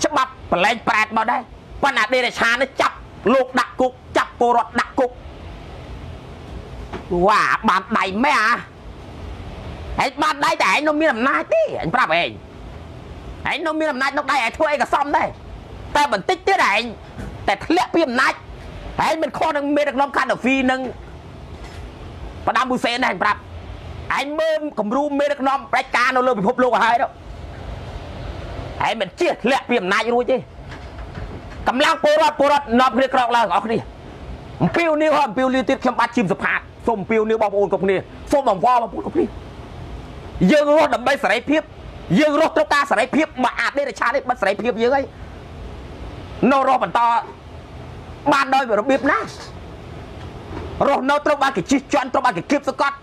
ច្បាប់ប្រឡែងប្រែតមកដែរ ប៉ុន្តែដេរឆាននេះចាប់លោកដាក់គុកចាប់ពលរដ្ឋដាក់គុកវ៉ាបានដៃម៉ែអាហើយបានដៃតែឯងនៅមានអំណាចទេអញប្រាប់ឯងឯងនៅមានអំណាចនៅដៃឯងធ្វើអីក៏សមដែរតែបន្តិចទៀតឯងតែធ្លាក់ពីអំណាចឯងមិនខុសនឹងមេដឹកនាំកាដូហ្វីនឹងបដាមហ៊ូសេនដែរអញប្រាប់ឯងមើលគំរូមេដឹកនាំផ្ដាច់ការនៅលើពិភពលោកឲ្យហើយទៅឯងមិនជៀសធ្លាក់ពីអំណាចរួចទេ កម្លាំងពលរដ្ឋពលរដ្ឋនាំគ្នាក្រោកឡើងអស់គ្នាអំពីវនេះអំពីវនេះទៀតខ្ញុំបាត់ជីមសផាតសូមអំពីវនេះបងប្អូនគ្រប់គ្នាសូមអង្វរបងប្អូនគ្រប់គ្នាយើងរស់ដើម្បីសេរីភាពយើងរស់ត្រូវការសេរីភាពបើអាចទេរឆានេះបិទសេរីភាពយើងហើយនៅរស់បន្តបានដោយរបៀបណារស់នៅត្រូវបានគេជិះជាន់ត្រូវបានគេគៀបសកត់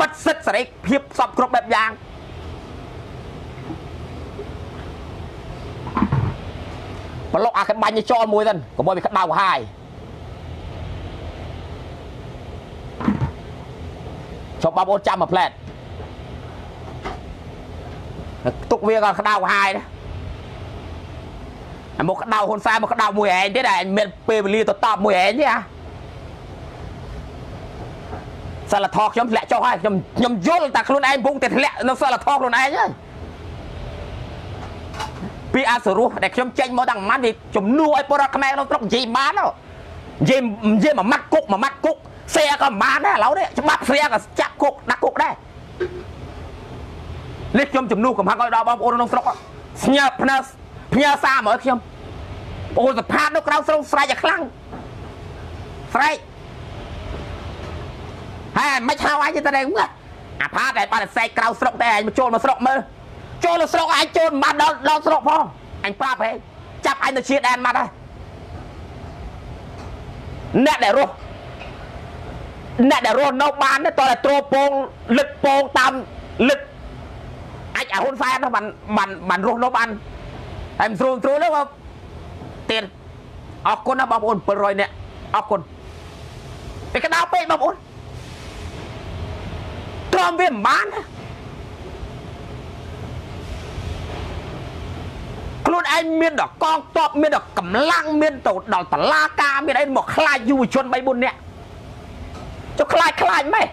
បិទសិទ្ធសេរីភាពសពគ្រប់បែបយ៉ាង ប្រឡុកអាក្បាញ់នេះចោលមួយទៅកុំឲ្យវាក្តៅហាយចុះបងប្អូនចាំមួយផ្លែតទុកវាក៏ក្តៅហាយដែរអាមកក្តៅហ៊ុនសែនមកក្តៅមួយឯងទៀតឯងមានពេលវេលាទៅតបមួយឯងទេអាសិលធម៌ខ្ញុំធ្លាក់ចុះហើយខ្ញុំខ្ញុំយល់តែខ្លួនឯងពងតែធ្លាក់នៅសិលធម៌ខ្លួនឯងហើយ ពីអសរោះដែលខ្ញុំចេញមកតាំងម៉ាន់វាជំនួសឲ្យពលរដ្ឋខ្មែរក្នុងស្រុកនិយាយបាននិយាយនិយាយមួយម៉ាត់គុកមួយម៉ាត់គុកស្រាក៏បានដែរឥឡូវនេះច្បាប់ស្រាក៏ចាក់គុកដាក់គុកដែរនេះខ្ញុំជំនួសកំហឹងឲ្យដល់បងប្អូនក្នុងស្រុកស្ញើផ្នើផ្ញើសារមកឲ្យខ្ញុំអូនសភានៅក្រៅស្រុកស្រែកឲ្យខ្លាំងស្រែកហើយមិនហៅអញទៅតែអាផាតែបាត់សែកក្រៅស្រុកតែអញមកចូលមកស្រុកមើល ចូលទៅស្រុកអញចូលមិនបានដល់ដល់ស្រុកផងអញប្រាប់ហេចាប់អញទៅជាដែនមកហើយអ្នកដែលរស់អ្នកដែលរស់នៅបានតើតែទ្រពងលឹកពងតាមលឹកអាចអាហ៊ុនសែនបានបានបានរស់នៅបានហើយមិនស្រួលស្រួលទេក៏ទៀតអរគុណណាបងប្អូន700នាក់អរគុណពេលកដោពេកបងប្អូនទ្រាំវាមិនបាន ខ្លួនឯងមានដល់កងតបមានដល់កម្លាំងមានទៅដល់តឡាការមានអីមកខ្លាចយុវជន3 4នាក់ចុះខ្លាចខ្លាចម៉េះ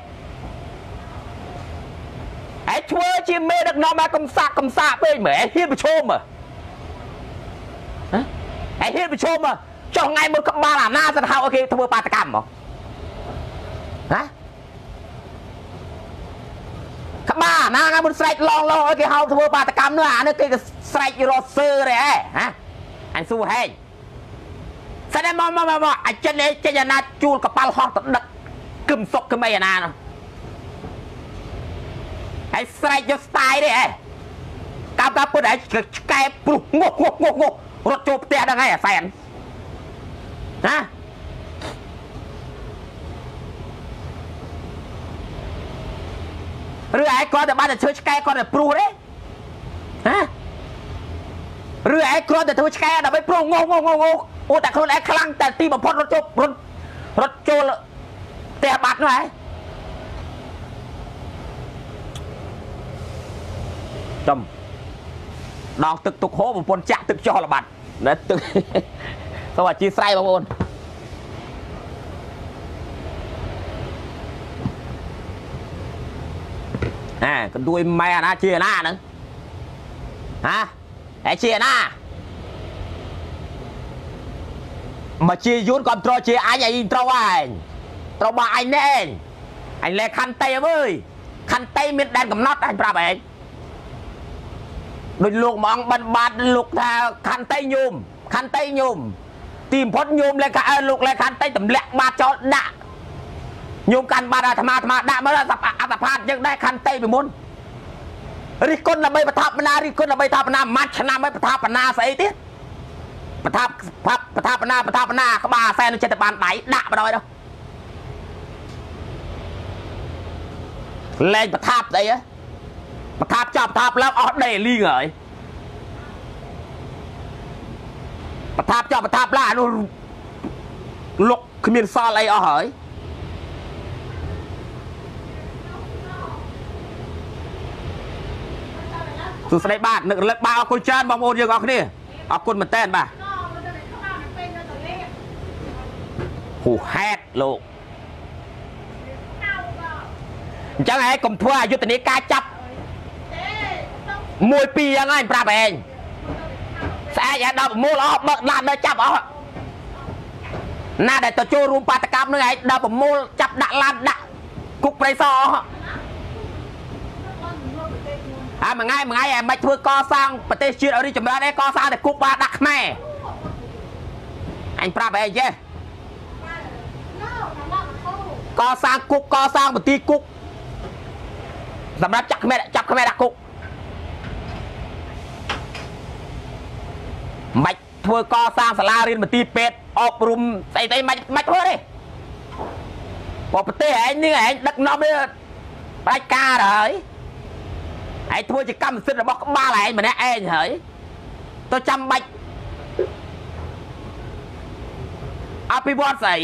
ធ្វើជាមេដឹកនាំមកកំសាកកំសាកពេកមើលឯងហ៊ានប្រឈមមើលហ៎ឯងហ៊ានប្រឈមមើលចុះថ្ងៃមើលក្បាលអាណាសិនហៅឲ្យគេធ្វើបាតកម្មមកហ៎ក្បាលអាណាថ្ងៃមុនស្រែកឡងឡងឲ្យគេហៅធ្វើបាតកម្មនោះអានេះគេក៏ស្រែករត់សើរហ៎ហ៎អញសួរហែងស្ដេចមកមកមកអចិនឯងចេញអាណាជួលកប៉ាល់ហោះទៅដឹកគឹមសុកគឹមអីអាណានោះហើយស្រែកយកស្ទាយទេហ៎កាប់កាប់ពុតឯងឆ្កែព្រុសងុះងុះងុះងុះរត់ចូលផ្ទះហ្នឹងហើយអាសែនណា ឬឯងគាត់តែបានតែធ្វើឆ្កែគាត់តែព្រុសទេហ៎ឬឯងគ្រាន់តែធ្វើឆ្កែដើម្បីព្រុសងុះងុះងុះងុះអូតែខ្លួនឯងខ្លាំងតែទីបំផុតរត់ចូលរត់រត់ចូលផ្ទះបាត់នោះហ៎ចំដងទឹកទុកហូរប្រពន្ធចាក់ទឹកចោះល្បាត់ណាទឹកសូមអធិស្ឋានបងប្អូន អាកណ្ដួយម៉ែអាណាជាអាណាហ្នឹងហាហើយជាអាណាមកជាយួនគ្រប់ត្រជាអញឯងត្រូវឯងត្រូវបោះអញនេះឯងអញលែខន្តីអើយខន្តីមានដែនកំណត់អញប្រាប់ឯងដូចលោកម៉ងបិណ្ឌបាត់លោកថាខន្តីញោមខន្តីញោមទីបំផុតញោមលេខអើលោកលេខន្តីទម្លាក់បាតចោលដាក់ ញោមកាន់បាតអាត្មាអាត្មាដាក់មើលអត្តផាតយើងដែរខន្តីពីមុនរិះគន់ដើម្បីបថាបណារិះគន់ដើម្បីថាបណាមួយឆ្នាំហើយបថាបណាស្អីទៀតបថាបថាបណាបថាបណាក្បាលសែនចិត្តបានដៃដាក់បដ ாய் ដល់លែងបថាបស្អីហ៎បថាបចាប់បថាបឡើងអស់ដេលីងហើយបថាបចាប់បថាបឡើងអានោះលុកគ្មានសល់អីអស់ហើយ សួស្តីបាទនឹករលឹកបាទអរគុណច្រើនបងប្អូនយើងអរគ្នាអរគុណមែនតើបាទហូហេតលោកអញ្ចឹងឯងកុំធ្វើអយុធនាការចាប់មួយពីរយ៉ាងហើយប្រាប់ឯងស្អែកឲ្យដល់ប្រមូលអស់បើកឡានដល់ចាប់អស់ណាដែលទៅចូលរួមបាតកម្មនឹងឯងដល់ប្រមូលចាប់ដាក់ឡានដាក់គុកប្រៃសអស់ ហើយមួយថ្ងៃមួយថ្ងៃឯងមិនធ្វើកសាងប្រទេសជាតិឲ្យរីចម្រើនឯងកសាងតែគុកបានដាក់ខ្មែរអញប្រាប់ឯងចេះកសាងគុកកសាងបន្ទីគុកសម្រាប់ចាក់ខ្មែរចាប់ខ្មែរដាក់គុកមិនធ្វើកសាងសាលារៀនមន្ទីរពេទ្យអប់រំស្អីស្អីមិនមិនធ្វើទេព្រោះប្រទេសឯងនេះឯងដឹកនាំនេះផ្ដាច់ការទៅហើយ ឯងធ្វើជាកម្មសិទ្ធិរបស់ក្បាលឯងម្នាក់ឯងហើយទៅចាំបាច់អភិវឌ្ឍស្អី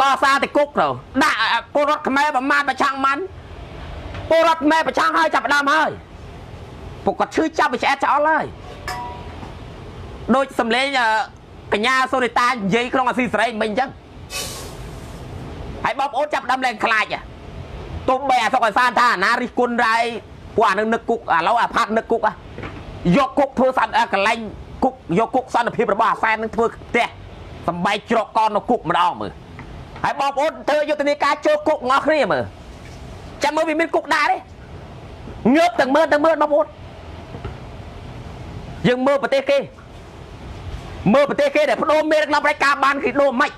កសាងតែគុកទៅដាក់ពលរដ្ឋខ្មែរប្រមាណប្រឆាំងមិនពលរដ្ឋខ្មែរប្រឆាំងហើយចាប់ដើមហើយពួកគាត់ឈឺចាប់វាឆ្អែតឆ្អល់ហើយដូចសំលេងកញ្ញាសូរិតានិយាយក្នុងអាស៊ីសេរីមិញអញ្ចឹងហើយបងប្អូនចាប់ដើមឡើងខ្លាចទុំបីអាសុកអសានថាអាណារិះគន់រ៉ៃ ពួកអានឹងនឹកគុកឥឡូវអាផាត់នឹកគុកយកគុកធ្វើសន្តិកន្លែងគុកយកគុកសន្តិភាពរបស់អាសែននឹងធ្វើផ្ទះសំបែកជ្រកកននៅគុកម្ដងមើលហើយបងប្អូនធ្វើយុទ្ធនាការចូលគុកងអស់គ្នាមើលចាំមើលវាមានគុកដែរទេងើបទាំងមើលទាំងមើលបងប្អូនយើងមើលប្រទេសគេមើលប្រទេសគេដែលបដូរមេដឹកនាំផ្ដាច់ការបានគេដូរមិន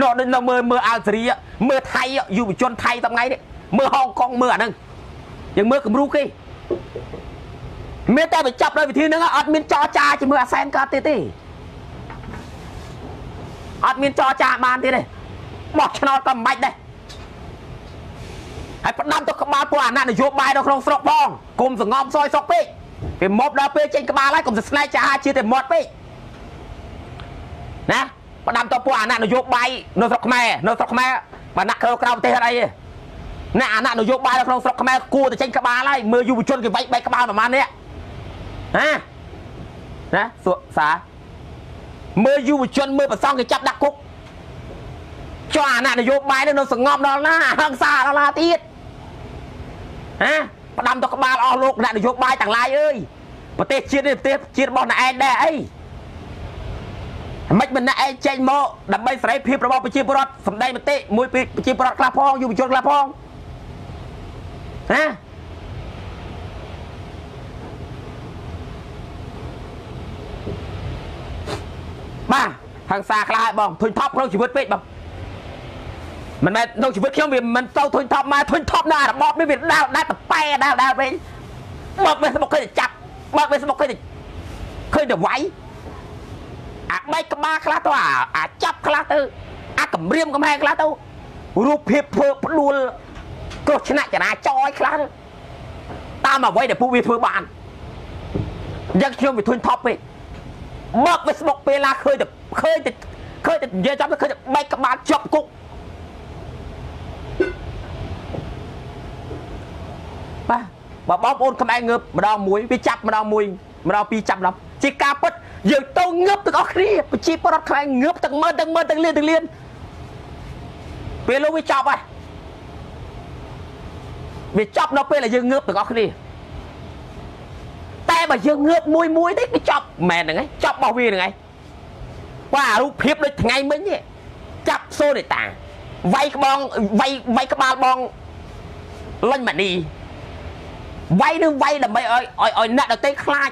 ណោះដូចមើលមើលអាល់សេរីមើលថៃយុវជនថៃថ្ងៃនេះមើលហុងកុងមើលអាហ្នឹង យើងមើលគំរូគេមានតែបញ្ចប់ដោយវិធីហ្នឹងអត់មានចរចាជាមួយអាសែនក៏ទៀតទេអត់មានចរចាបានទៀតទេបោះឆ្នោតក៏មិនបាច់ដែរហើយផ្ដាំទៅក្បាលពួកអាណត្តិនយោបាយនៅក្នុងស្រុកផងគុំសងំសយសុកពេកគេមកដល់ពេលចេញក្បាលហើយកុំស្នេហ៍ចាជាតែមាត់ពេកណាផ្ដាំទៅពួកអាណត្តិនយោបាយនៅស្រុកខ្មែរនៅស្រុកខ្មែរបើណាក់ក្រៅក្រៅប្រទេសអត់អីទេ ណាអាណត្តិនយោបាយនៅក្នុងស្រុកខ្មែរគួរតែចេញក្បាលហើយមើលយុវជនគេបែកបែកក្បាលប្រហែលនេះណាណាសួសាមើលយុវជនមើលប្រសងគេចាប់ដាក់គុកចុះអាណត្តិនយោបាយនៅសងំដល់ណាហឹងសាដល់ណាទៀតហ៎ផ្ដាំទៅក្បាលអស់លោកអ្នកនយោបាយទាំងឡាយអើយប្រទេសជាតិនេះប្រទេសជាតិរបស់អ្នកឯងដែរអីមិនមិនអ្នកឯងចេញមកដើម្បីសេរីភាពរបស់ប្រជាពលរដ្ឋសម្ដែងមតិមួយពីប្រជាពលរដ្ឋខ្លះផងយុវជនខ្លះផង ណាបាទហង្សាខ្លះហើយបងធុញថប់ក្នុងជីវិតពេកបងមិនមែនក្នុងជីវិតខ្ញុំវាមិនទៅធុញថប់មកធុញថប់ណារបបនេះវាដាល់ដាល់តប៉ែដាល់ដាល់វិញបើវាស្មុកឃើញតែចាប់បើវាស្មុកឃើញតែឃើញតែវាយអាបែកក្បាលខ្លះទៅអាចាប់ខ្លះទៅអាគម្រាមកំហែងខ្លះទៅរូបភាពធ្វើផ្ដួល គ្រោះថ្នាក់ចរាចរណ៍ខ្លះទៅតាមអ្វីដែលពួកវាធ្វើបានអញ្ចឹងខ្ញុំវាធុញថប់ពេកមក Facebook ពេលណាឃើញតែឃើញតែឃើញតែនិយាយចាំឃើញតែបែកក្បាលជាប់គុកបាទបើបងប្អូនខ្មែរងើបម្ដងមួយវាចាប់ម្ដងមួយម្ដងពីរចាប់ម្ដងជាការពិតយើងទៅងើបទាំងអស់គ្នាប្រជាពលរដ្ឋខ្មែរងើបទាំងមើលទាំងមើលទាំងលៀនទាំងលៀនពេលនោះវាចប់ហើយ វាចប់នៅពេលដែលយើងងើបទាំងអស់គ្នាតែបើយើងងើបមួយមួយទេវាចប់មែនហ្នឹងឯងចប់របស់វាហ្នឹងឯងបាទរូបភាពដូចថ្ងៃមិញទេចាប់សូនេតាវាយក្បងវាយវាយក្បាលបងលិញម៉ានីវាយនឹងវាយដើម្បីឲ្យឲ្យឲ្យអ្នកដទៃខ្លាច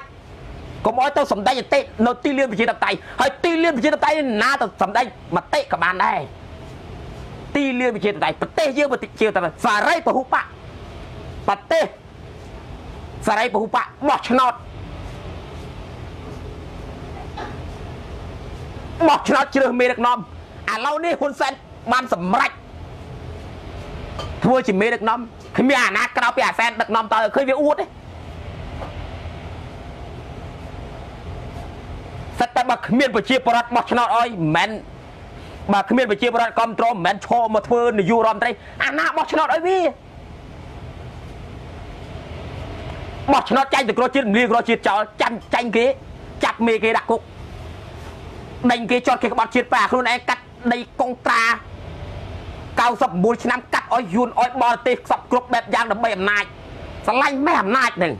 កុំឲ្យទៅសម្ដែងអតិនៅទីលានប្រជាធិបតេយ្យហើយទីលានប្រជាធិបតេយ្យណាទៅសម្ដែងមតិក៏បានដែរទីលានប្រជាធិបតេយ្យប្រទេសយើងប្រទេសជាតែសារីពហុបក ប្រទេសសារីពហុបកបោះឆ្នោតបោះឆ្នោតជ្រើសមេដឹកនាំឥឡូវនេះហ៊ុនសែនបានសម្រេចធ្វើជាមេដឹកនាំគ្មានអាណាក្រៅពីអាសែនដឹកនាំតើឃើញវាអួតទេសិតតែបើគ្មានប្រជាប្រដ្ឋបោះឆ្នោតអើយមិនមែនបើគ្មានប្រជាប្រដ្ឋគ្រប់គ្រងមិនមែនឈរមកធ្វើនយោបាយរដ្ឋមន្ត្រីអាណាបោះឆ្នោតអើយវា បោះឆ្នោតចាញ់ទៅក្រជាតិលាក្រជាតិចោលចាញ់ចាញ់គេចាប់មេគេដាក់គុកដេញគេចត់គេក្បត់ជាតិប៉ាខ្លួនឯងកាត់ដីកុងត្រា99ឆ្នាំកាត់ឲ្យយួនឲ្យបរទេសខ្សត់គ្រប់បែបយ៉ាងដើម្បីអំណាចស្រឡាញ់មេអំណាចនឹង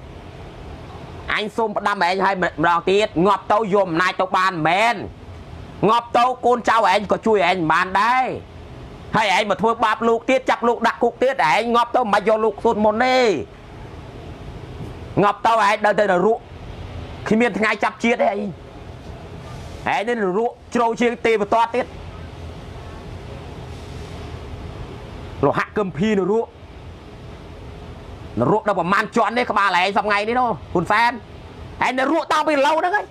អញសូមផ្ដាំឯងឲ្យម្ដងទៀតងាប់ទៅយកអំណាចទៅបានមែនងាប់ទៅកូនចៅឯងក៏ជួយឯងមិនបានដែរហើយឯងមកធ្វើបាបលោកទៀតចាប់លោកដាក់គុកទៀតឯងងាប់ទៅមិនយកលោកស៊ុនមុនទេ ងាប់ទៅឯងដើរទៅនរកគ្មានថ្ងៃចាប់ជាតិទេឯងឯងនេះនរកជ្រៅជាងទេវតាទៀតលោហៈគំភីនរកនរកដល់ប្រមាណជាន់នេះក្បាលឯងសប្ងៃនេះនោះហ៊ុនសែនឯងនរកតាំងពីឡូវហ្នឹងឯង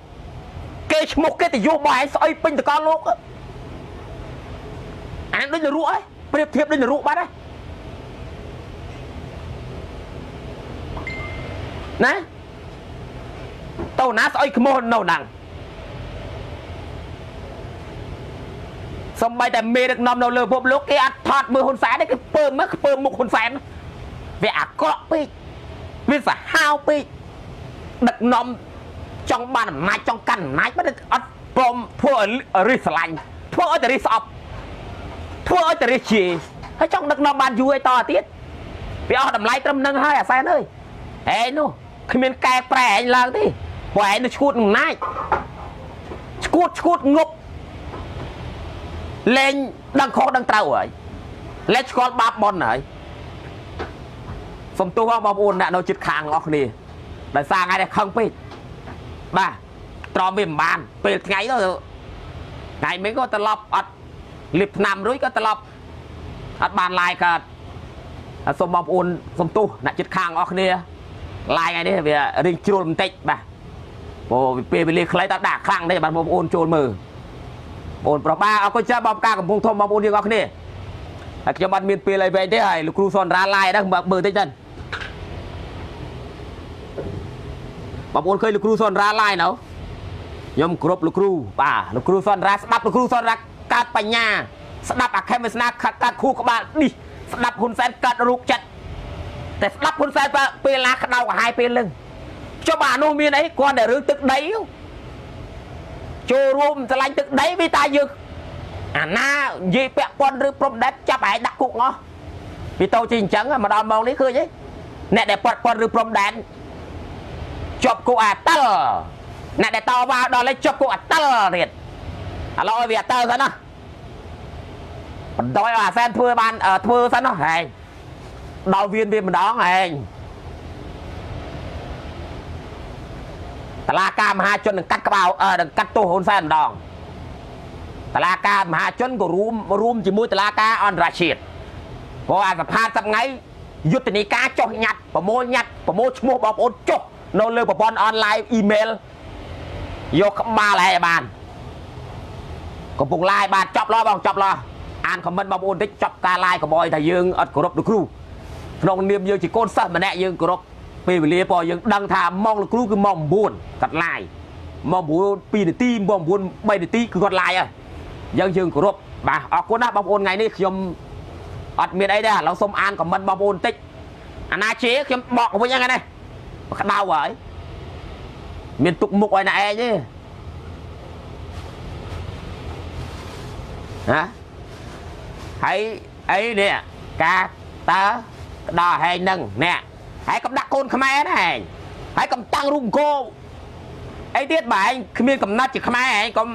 គេឈ្មោះគេទៅយកមកឯងស្អុយពេញតកលលោកអានដូចនរកឯងប្រៀបធៀបដូចនរកបាត់ហើយ ណាតើណាស្អុយខ្មោះនៅដាំងសំបីតែមេដឹកនាំនៅលើពិភពលោកគេអត់ថត់មើលហ៊ុនសែនទេគេពើមើលខ្ពើមុខហ៊ុនសែនវាអាក្រក់ពេកវាសាហាវពេកដឹកនាំចង់បានអំណាចចង់កាន់អំណាចមិនអត់ព្រមធ្វើឲ្យរិះស្រឡាញ់ធ្វើឲ្យតែរិះស្អប់ធ្វើឲ្យតែរិះជាហើយចង់ដឹកនាំបានយូរឲ្យតទៀតវាអស់តម្លៃត្រឹមនឹងហើយអាសែនអើយហេនោះ គ្មានកែប្រែឯងឡើងទេព្រោះឯងនៅឈួតអំណាចឈួតឈួតងប់លែងដឹងខុសដឹងត្រូវហើយលែងស្គាល់បាបបុណ្យហើយសំទោសបងប្អូនអ្នកនៅចិត្តខាងអស់គ្នាដោយសារថ្ងៃនេះខឹងពេកបាទត្រមវាមិនបាន ពេលថ្ងៃទៅថ្ងៃមិញក៏ត្រឡប់អត់លៀបឆ្នាំរួចក៏ត្រឡប់អត់បានឡាយកើតសូមបងប្អូនសំទោសអ្នកចិត្តខាងអស់គ្នា ឡាយថ្ងៃនេះវារៀងជ្រុលបន្តិចបាទព្រោះពេលវេលាខ្លីតើដាក់ខ្លាំងទេបាទបងប្អូនចូលមើលបងប្រុសបាទអរគុណច្រើនបងប្ការកំពុងធំបងប្អូនយើងអរគ្នាហើយខ្ញុំអត់មានពេលអីវែងទេហើយលោកគ្រូសនរាឡាយដែរបើមើលតិចទៅបងប្អូនឃើញលោកគ្រូសនរាឡាយនៅខ្ញុំគ្រប់លោកគ្រូបាទលោកគ្រូសនរាស្ដាប់លោកគ្រូសនរាកើតបញ្ញាស្ដាប់អាខេមវាសនាកាត់ខួរក្បាលនេះស្ដាប់ហ៊ុនសែនកាត់រូបចិត្ត តែស្ដាប់ហ៊ុនសែនពេលណាក្តៅកាហាយពេលលឹងចុះបាទនោះមានអីគ្រាន់តែរឿងទឹកដីចូលរួមឆ្លាញ់ទឹកដីវាតាយើងអាណានិយាយពាក់ព័ន្ធឬព្រំដែតចាប់ឯងដាក់គុកអស់វាទៅជាអញ្ចឹងមកដល់ម៉ោងនេះឃើញទេអ្នកដែលពាត់ព័ន្ធឬព្រំដែនជាប់គុកអាតិលអ្នកដែលតវ៉ាដល់លេជាប់គុកអាតិលទៀតឥឡូវឲ្យវាអាតិលសិនណាបន្តឲ្យអាសែនធ្វើបានធ្វើសិនណាហែង ដល់វៀនវាម្ដងហែងតឡាការមហាជននឹងកាត់ក្បាលនឹងកាត់ទោសហ៊ុនសែនម្ដងតឡាការមហាជនក៏រួមរួមជាមួយតឡាការអន្តរជាតិព្រោះអាសភាសប្ងៃយុទ្ធនាការចុះញត្តិប្រមូលញត្តិប្រមូលឈ្មោះបងប្អូនចុះនៅលើប្រព័ន្ធអនឡាញអ៊ីមែលយកក្បាលឲ្យបានកំពុងឡាយបានចប់លោបងចប់លោអានខមមិនបងប្អូនតិចចប់ការឡាយកបយថាយើងអត់គោរពលោកគ្រូ ក្នុងនាមយើងជាកូនសិស្សម្នាក់យើងគោរពពេលវេលាព្រោះយើងដឹងថាម៉ោងលោកគ្រូគឺម៉ោង9គាត់ឡាយម៉ោង9 2នាទីម៉ោង9 3នាទីគឺគាត់ឡាយហើយយើងយើងគោរពបាទអរគុណណាបងប្អូនថ្ងៃនេះខ្ញុំអត់មានអីទេឥឡូវសូមអានខមមិនបងប្អូនតិចអាណាជាខ្ញុំបកវិញហ្នឹងណាក្តៅហើយមានទុកមុខឲ្យណាឯងទេណាហើយអីនេះការតើ ដល់ហែងនឹងនេះហើយកុំដាក់កូនខ្មែរណាហែងហើយកុំតាំងរូបអង្គរអីទៀតបើឯងគ្មានកំណត់ជាខ្មែរឯងកុំ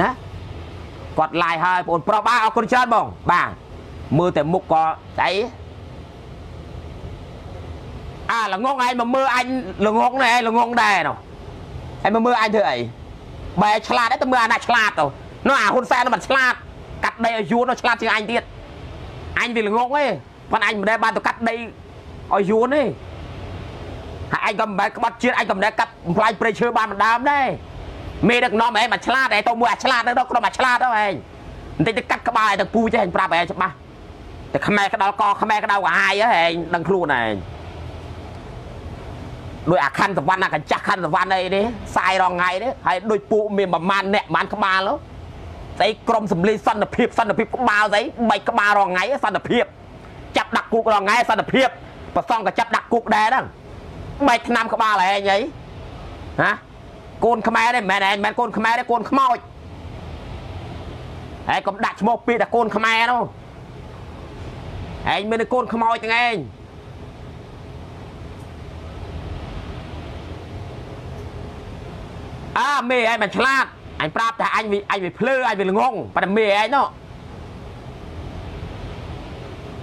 ណាគាត់ឡាយហើយបងប្រុសបាទអរគុណច្រើនបងបាទមើលតែមុខក៏ស្អីអាល្ងងឯងមកមើលអញល្ងងនេះឯងល្ងងដែរនោះឯងមកមើលអញធ្វើអីបែឆ្លាតឯងទៅមើលអាណាឆ្លាតទៅនោះអាហ៊ុនសែនមិនឆ្លាត កាត់ដីឲ្យយួននោះឆ្លាតជាងអញទៀតអញវាល្ងងទេប៉ុន្តែអញមិនដែលបានទៅកាត់ដីឲ្យយួនទេហើយអញក៏មិនបែរក្បត់ជាតិអញក៏មិនដែលកាត់បំផ្លាញព្រៃឈើបានម្ដងដែរមេដឹកនាំឯងមកឆ្លាតឯងទៅមួយអាឆ្លាតទៅក្រុមអាឆ្លាតទៅឯងបន្តិចទៅកាត់ក្បាលឯងទៅពូចេះអញប្រាប់ឯងច្បាស់តែខ្មែរក្តៅកខ្មែរក្តៅកាហាយឯងដឹងខ្លួនឯងដោយអាខណ្ឌសវណ្ណអាកញ្ចាស់ខណ្ឌសវណ្ណអីនេះសាយរងថ្ងៃនេះហើយដូចពួកមានប្រមាណអ្នកប្រមាណក្បាល ស្អីក្រមសម្លេងសន្តិភាពសន្តិភាពក្បាលស្អីបីក្បាលរងថ្ងៃសន្តិភាពចាប់ដាក់គុករងថ្ងៃសន្តិភាពប្រសងក៏ចាប់ដាក់គុកដែរហ្នឹងបែកឆ្នាំក្បាលឯងអីណាកូនខ្មែរទេមិនមែនឯងមិនមែនកូនខ្មែរទេកូនខ្មោចហើយកុំដាក់ឈ្មោះពីតែកូនខ្មែរនោះឯងមានកូនខ្មោចទាំងឯងអើមេឯងមិនឆ្លាត អញប្រាប់ថាអញអញវាភ្លឺអញវាល្ងងប៉ុន្តែមេឯងនោះ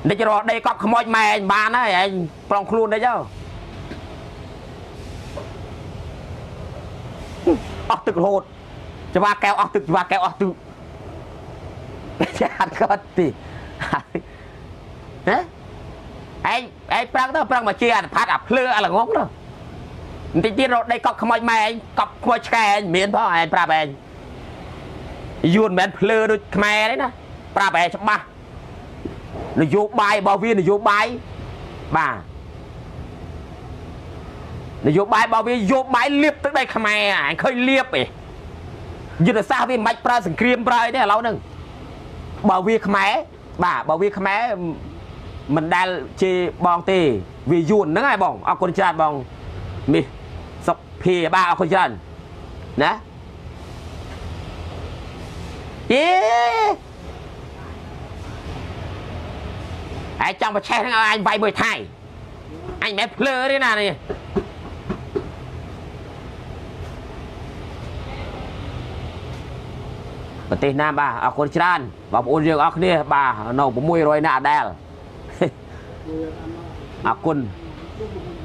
និចរកដីកប់ខ្មោចម៉ែឯងបានហើយឯងប្រុងខ្លួនតិចទៅអស់ទឹករហូតច្បាកែវអស់ទឹកច្បាកែវអស់ទឹកចាត់គាត់ទីហ៎ឯងឯងប្រាំងទៅប្រាំងមកជាអនុផាត់អាភ្លឺអាល្ងងទៅបន្តិចទៀតរកដីកប់ខ្មោចម៉ែឯងកប់ខ្មោចឆ្កែឯងមានផងឯងប្រាប់ឯង យួនមិនមែនភ្លើដូចខ្មែរទេណាប្រាប់ឯងច្បាស់នយោបាយរបស់វានយោបាយបាទនយោបាយរបស់វាយោបាយលៀបទឹកដីខ្មែរអញឃើញលៀបឯងយុទ្ធសាស្ត្រវាមិនបាច់ប្រើសង្គ្រាមប្រើអីទេឥឡូវហ្នឹងបើវាខ្មែរបាទបើវាខ្មែរមិនដែលជាបងទេវាយួនហ្នឹងហើយបងអរគុណច្រើនបងមីសុកភាបាទអរគុណច្រើនណា យេឯងចង់ប្រឆេះហ្នឹងឲ្យអញវាយមួយថៃអញមិនភ្លើទេណានេះប្រទេសណាបាទអរគុណច្រើនបងប្អូនយើងអរគ្នាបាទនៅ600ណាដែលអរគុណ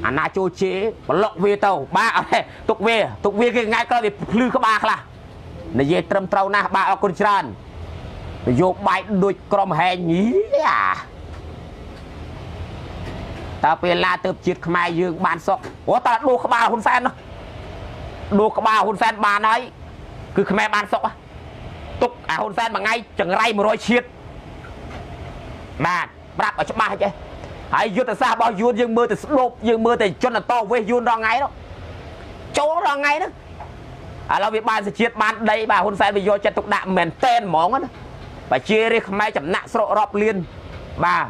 អាណាចូលជេប្លុកវាទៅបាទអត់ទេទុកវាទុកវាគេថ្ងៃក្រោយវាភ្លឺក្បាលខ្លះ និយាយត្រឹមត្រូវណាស់បាទអរគុណច្រើននយោបាយដូចក្រុមហែងយីអាតើពេលឡាទៅជាតិខ្មែរយើងបានសុកអូតើដួសក្បាលហ៊ុនសែននោះដួសក្បាលហ៊ុនសែនបានហើយគឺខ្មែរបានសុកទុកអាហ៊ុនសែនមួយថ្ងៃចង្រៃ100ឈៀតបាទប្រាប់ឲ្យច្បាស់ចេះហើយយុទ្ធសាស្ត្ររបស់យួនយើងមើលទៅស្ដប់យើងមើលតែជនតវេសយួនរងថ្ងៃនោះចូលរងថ្ងៃនោះ ឥឡូវវាបានសជាតិបានដីបាទហ៊ុនសែនវាយកចិត្តទុកដាក់មែនតែនហ្មងណាប្រជារាស្ត្រខ្មែរចំណាក់ស្រុករាប់លានបាទ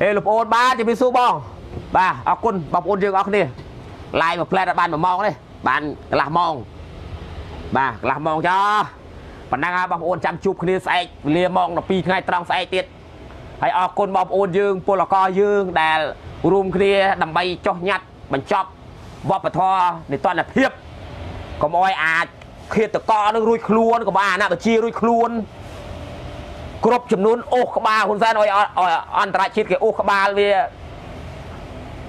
អេលោកប្អូនបាទជំរាបសួរបង បាទអរគុណបងប្អូនយើងអរគ្នាឡាយមួយផ្លែតបាន1ម៉ោងនេះបានកន្លះម៉ោងបាទកន្លះម៉ោងចាប៉ុណ្ណឹងហើយបងប្អូនចាំជួបគ្នាស្អែកវេលាម៉ោង12ថ្ងៃត្រង់ស្អែកទៀតហើយអរគុណបងប្អូនយើងពលករយើងដែលរួមគ្នាដើម្បីចោះញ៉ាត់បញ្ចប់វប្បធម៌នីតិរដ្ឋភាព កុំអោយអាចឃាតកោនឹងរួចខ្លួនកុំឲ្យអាណត្តិជារួចខ្លួនគ្រប់ចំនួនអូសក្បាលហ៊ុនសែនឲ្យអន្តរជាតិគេអូសក្បាលវា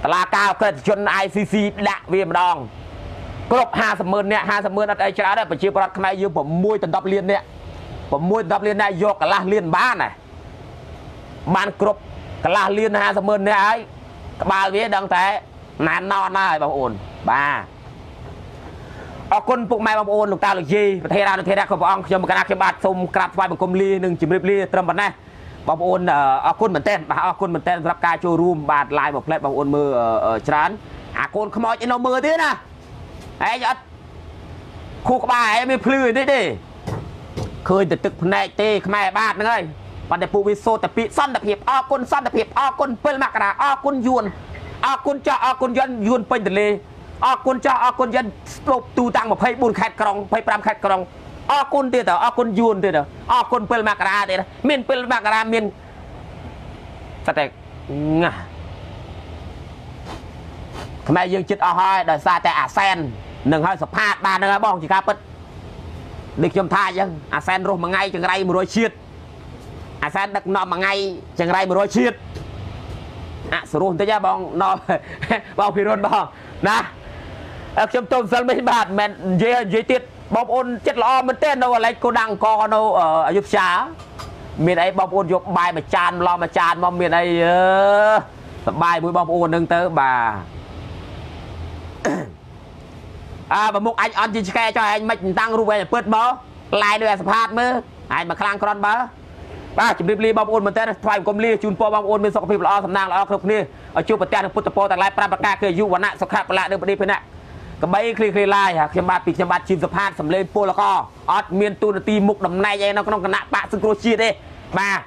តឡាការក្រិតជន ICC ដាក់វាម្ដងគ្រប់50ម៉ឺនអ្នក50ម៉ឺនអត់អីច្រើនទេប្រជាប្រដ្ឋខ្មែរយើង6ដល់10លានអ្នក6ដល់10លានអ្នកយកកន្លះលានបានណាបានគ្រប់កន្លះលាន50ម៉ឺនអ្នកហើយក្បាលវាដឹងតែណែនណនហើយបងប្អូនបាទ អរគុណពុកម៉ែបងប្អូនលោកតាលោកយាយប្រធានានុធានៈគ្រប់ព្រះអង្គខ្ញុំកណាខ្ញុំបាទសូមក្រាបថ្វាយបង្គំលានិងជម្រាបលាត្រឹមប៉ុណ្ណេះបងប្អូនអរគុណមែនទែនបាទអរគុណមែនទែនសម្រាប់ការចូលរួមបាទ live មួយផ្លែតបងប្អូនមើលច្រើនអាកូនខ្មោចឯនៅមើលទៀតណាឯងអត់ខួរក្បាលឯងមានភ្លឺនេះទេឃើញតែទឹកភ្នែកទេខ្មែរបាទហ្នឹងហើយប៉ុន្តែពួកវាសូត្រតែពាក្យសន្តិភាពអរគុណសន្តិភាពអរគុណ7មករាអរគុណយួនអរគុណចាស់អរគុណយន់យួនពេញទលេ អរគុណចាស់អរគុណយន់ស្រូបទូតាំង24ខេត្តក្រុង25ខេត្តក្រុងអរគុណទៀតអរគុណយួនទៀតអរគុណ7មករាទៀតមាន7មករាមានស្តែងាខ្មែរយើងចិត្តអស់ហើយដោយសារតែអាសែននឹងហើយសផាតបាននឹងហើយបងជាការពិតដូចខ្ញុំថាអញ្ចឹងអាសែនរស់មួយថ្ងៃចង្រៃ100ជាតិអាសែនដឹកនាំមួយថ្ងៃចង្រៃ100ជាតិអសរោះបន្តិចហ៎បងណបងភិរុនបងណា ខ្ញុំទុំសិលមិនបាទមិននិយាយនិយាយទៀតបងប្អូនចិត្តល្អមែនទេនៅកន្លែងកូដាំងកនៅអយុធ្យាមានអីបងប្អូនយកបាយមួយចានឡំមួយចានមកមានអីអឺសបាយមួយបងប្អូននឹងទៅបាទអើបើមុខអញអត់ជាឆ្កែចុះឯងមិនតាំងរូបឯងពើតមកឡាយដោយអាសផាតមើលឯងមកខ្លាំងក្រន់បើបាទជម្រាបលាបងប្អូនមែនតើថ្វាយបង្គំលាជូនពរបងប្អូនមានសុខភាពល្អសំណាងល្អគ្រប់គ្នាឲ្យជួបប្រទះនឹងពុទ្ធពរទាំងឡាយ5ប្រការគឺអាយុវណ្ណៈសុខៈបលៈនិងបដិភេណៈ កបីគ្លីគ្លីឡាយខ្ញុំបាទពីខ្ញុំបាទជីវសផាតសំលេងពលកអត់មានទូនាទីមុខតំណែងអីនៅក្នុងគណៈបកសង្គ្រោះជាតិទេបាទ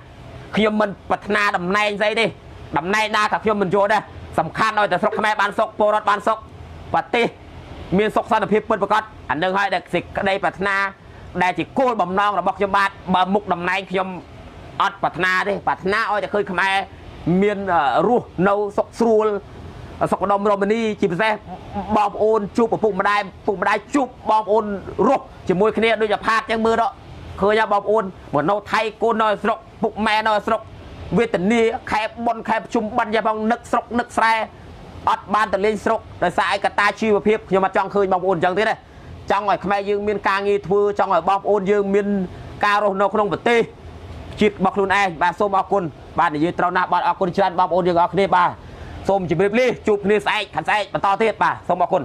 ខ្ញុំមិនប្រាថ្នាតំណែងស្អីទេតំណែងណាក៏ខ្ញុំមិនយកដែរសំខាន់ឲ្យតែស្រុកខ្មែរបានសុខពលរដ្ឋបានសុខប្រទេសមានសុខសន្តិភាពពិតប្រាកដអានឹងហើយដែលសេចក្តីប្រាថ្នាដែលជាគោលបំណងរបស់ខ្ញុំបាទបើមុខតំណែងខ្ញុំអត់ប្រាថ្នាទេប្រាថ្នាឲ្យតែឃើញខ្មែរមានរស់នៅសុខស្រួល សុខដុមរមនីជាពិសេសបងប្អូនជួបឪពុកម្ដាយពុកម្ដាយជួបបងប្អូនរស់ជាមួយគ្នាដូចអាផាតចឹងមើលដល់ឃើញបងប្អូនមកនៅថៃកូននៅស្រុកពុកម៉ែនៅស្រុកវេទនាខែប៉ុនខែប្រជុំបិណ្ឌយ៉ាងផងនឹកស្រុកនឹកស្រែអត់បានទៅលេងស្រុកដោយសារឯកតាជីវភាពខ្ញុំអត់ចង់ឃើញបងប្អូនអញ្ចឹងទេចង់ឲ្យខ្មែរយើងមានការងារធ្វើចង់ឲ្យបងប្អូនយើងមានការរស់នៅក្នុងប្រទេសជាតិរបស់ខ្លួនឯងបាទសូមអរគុណបាទនិយាយត្រូវណាស់បាទអរគុណច្រើនបងប្អូនយើងអរគ្នាបាទ សូមជម្រាបលាជួបគ្នាស្អែកខាងស្អែកបន្តទៀតបាទសូមអរគុណ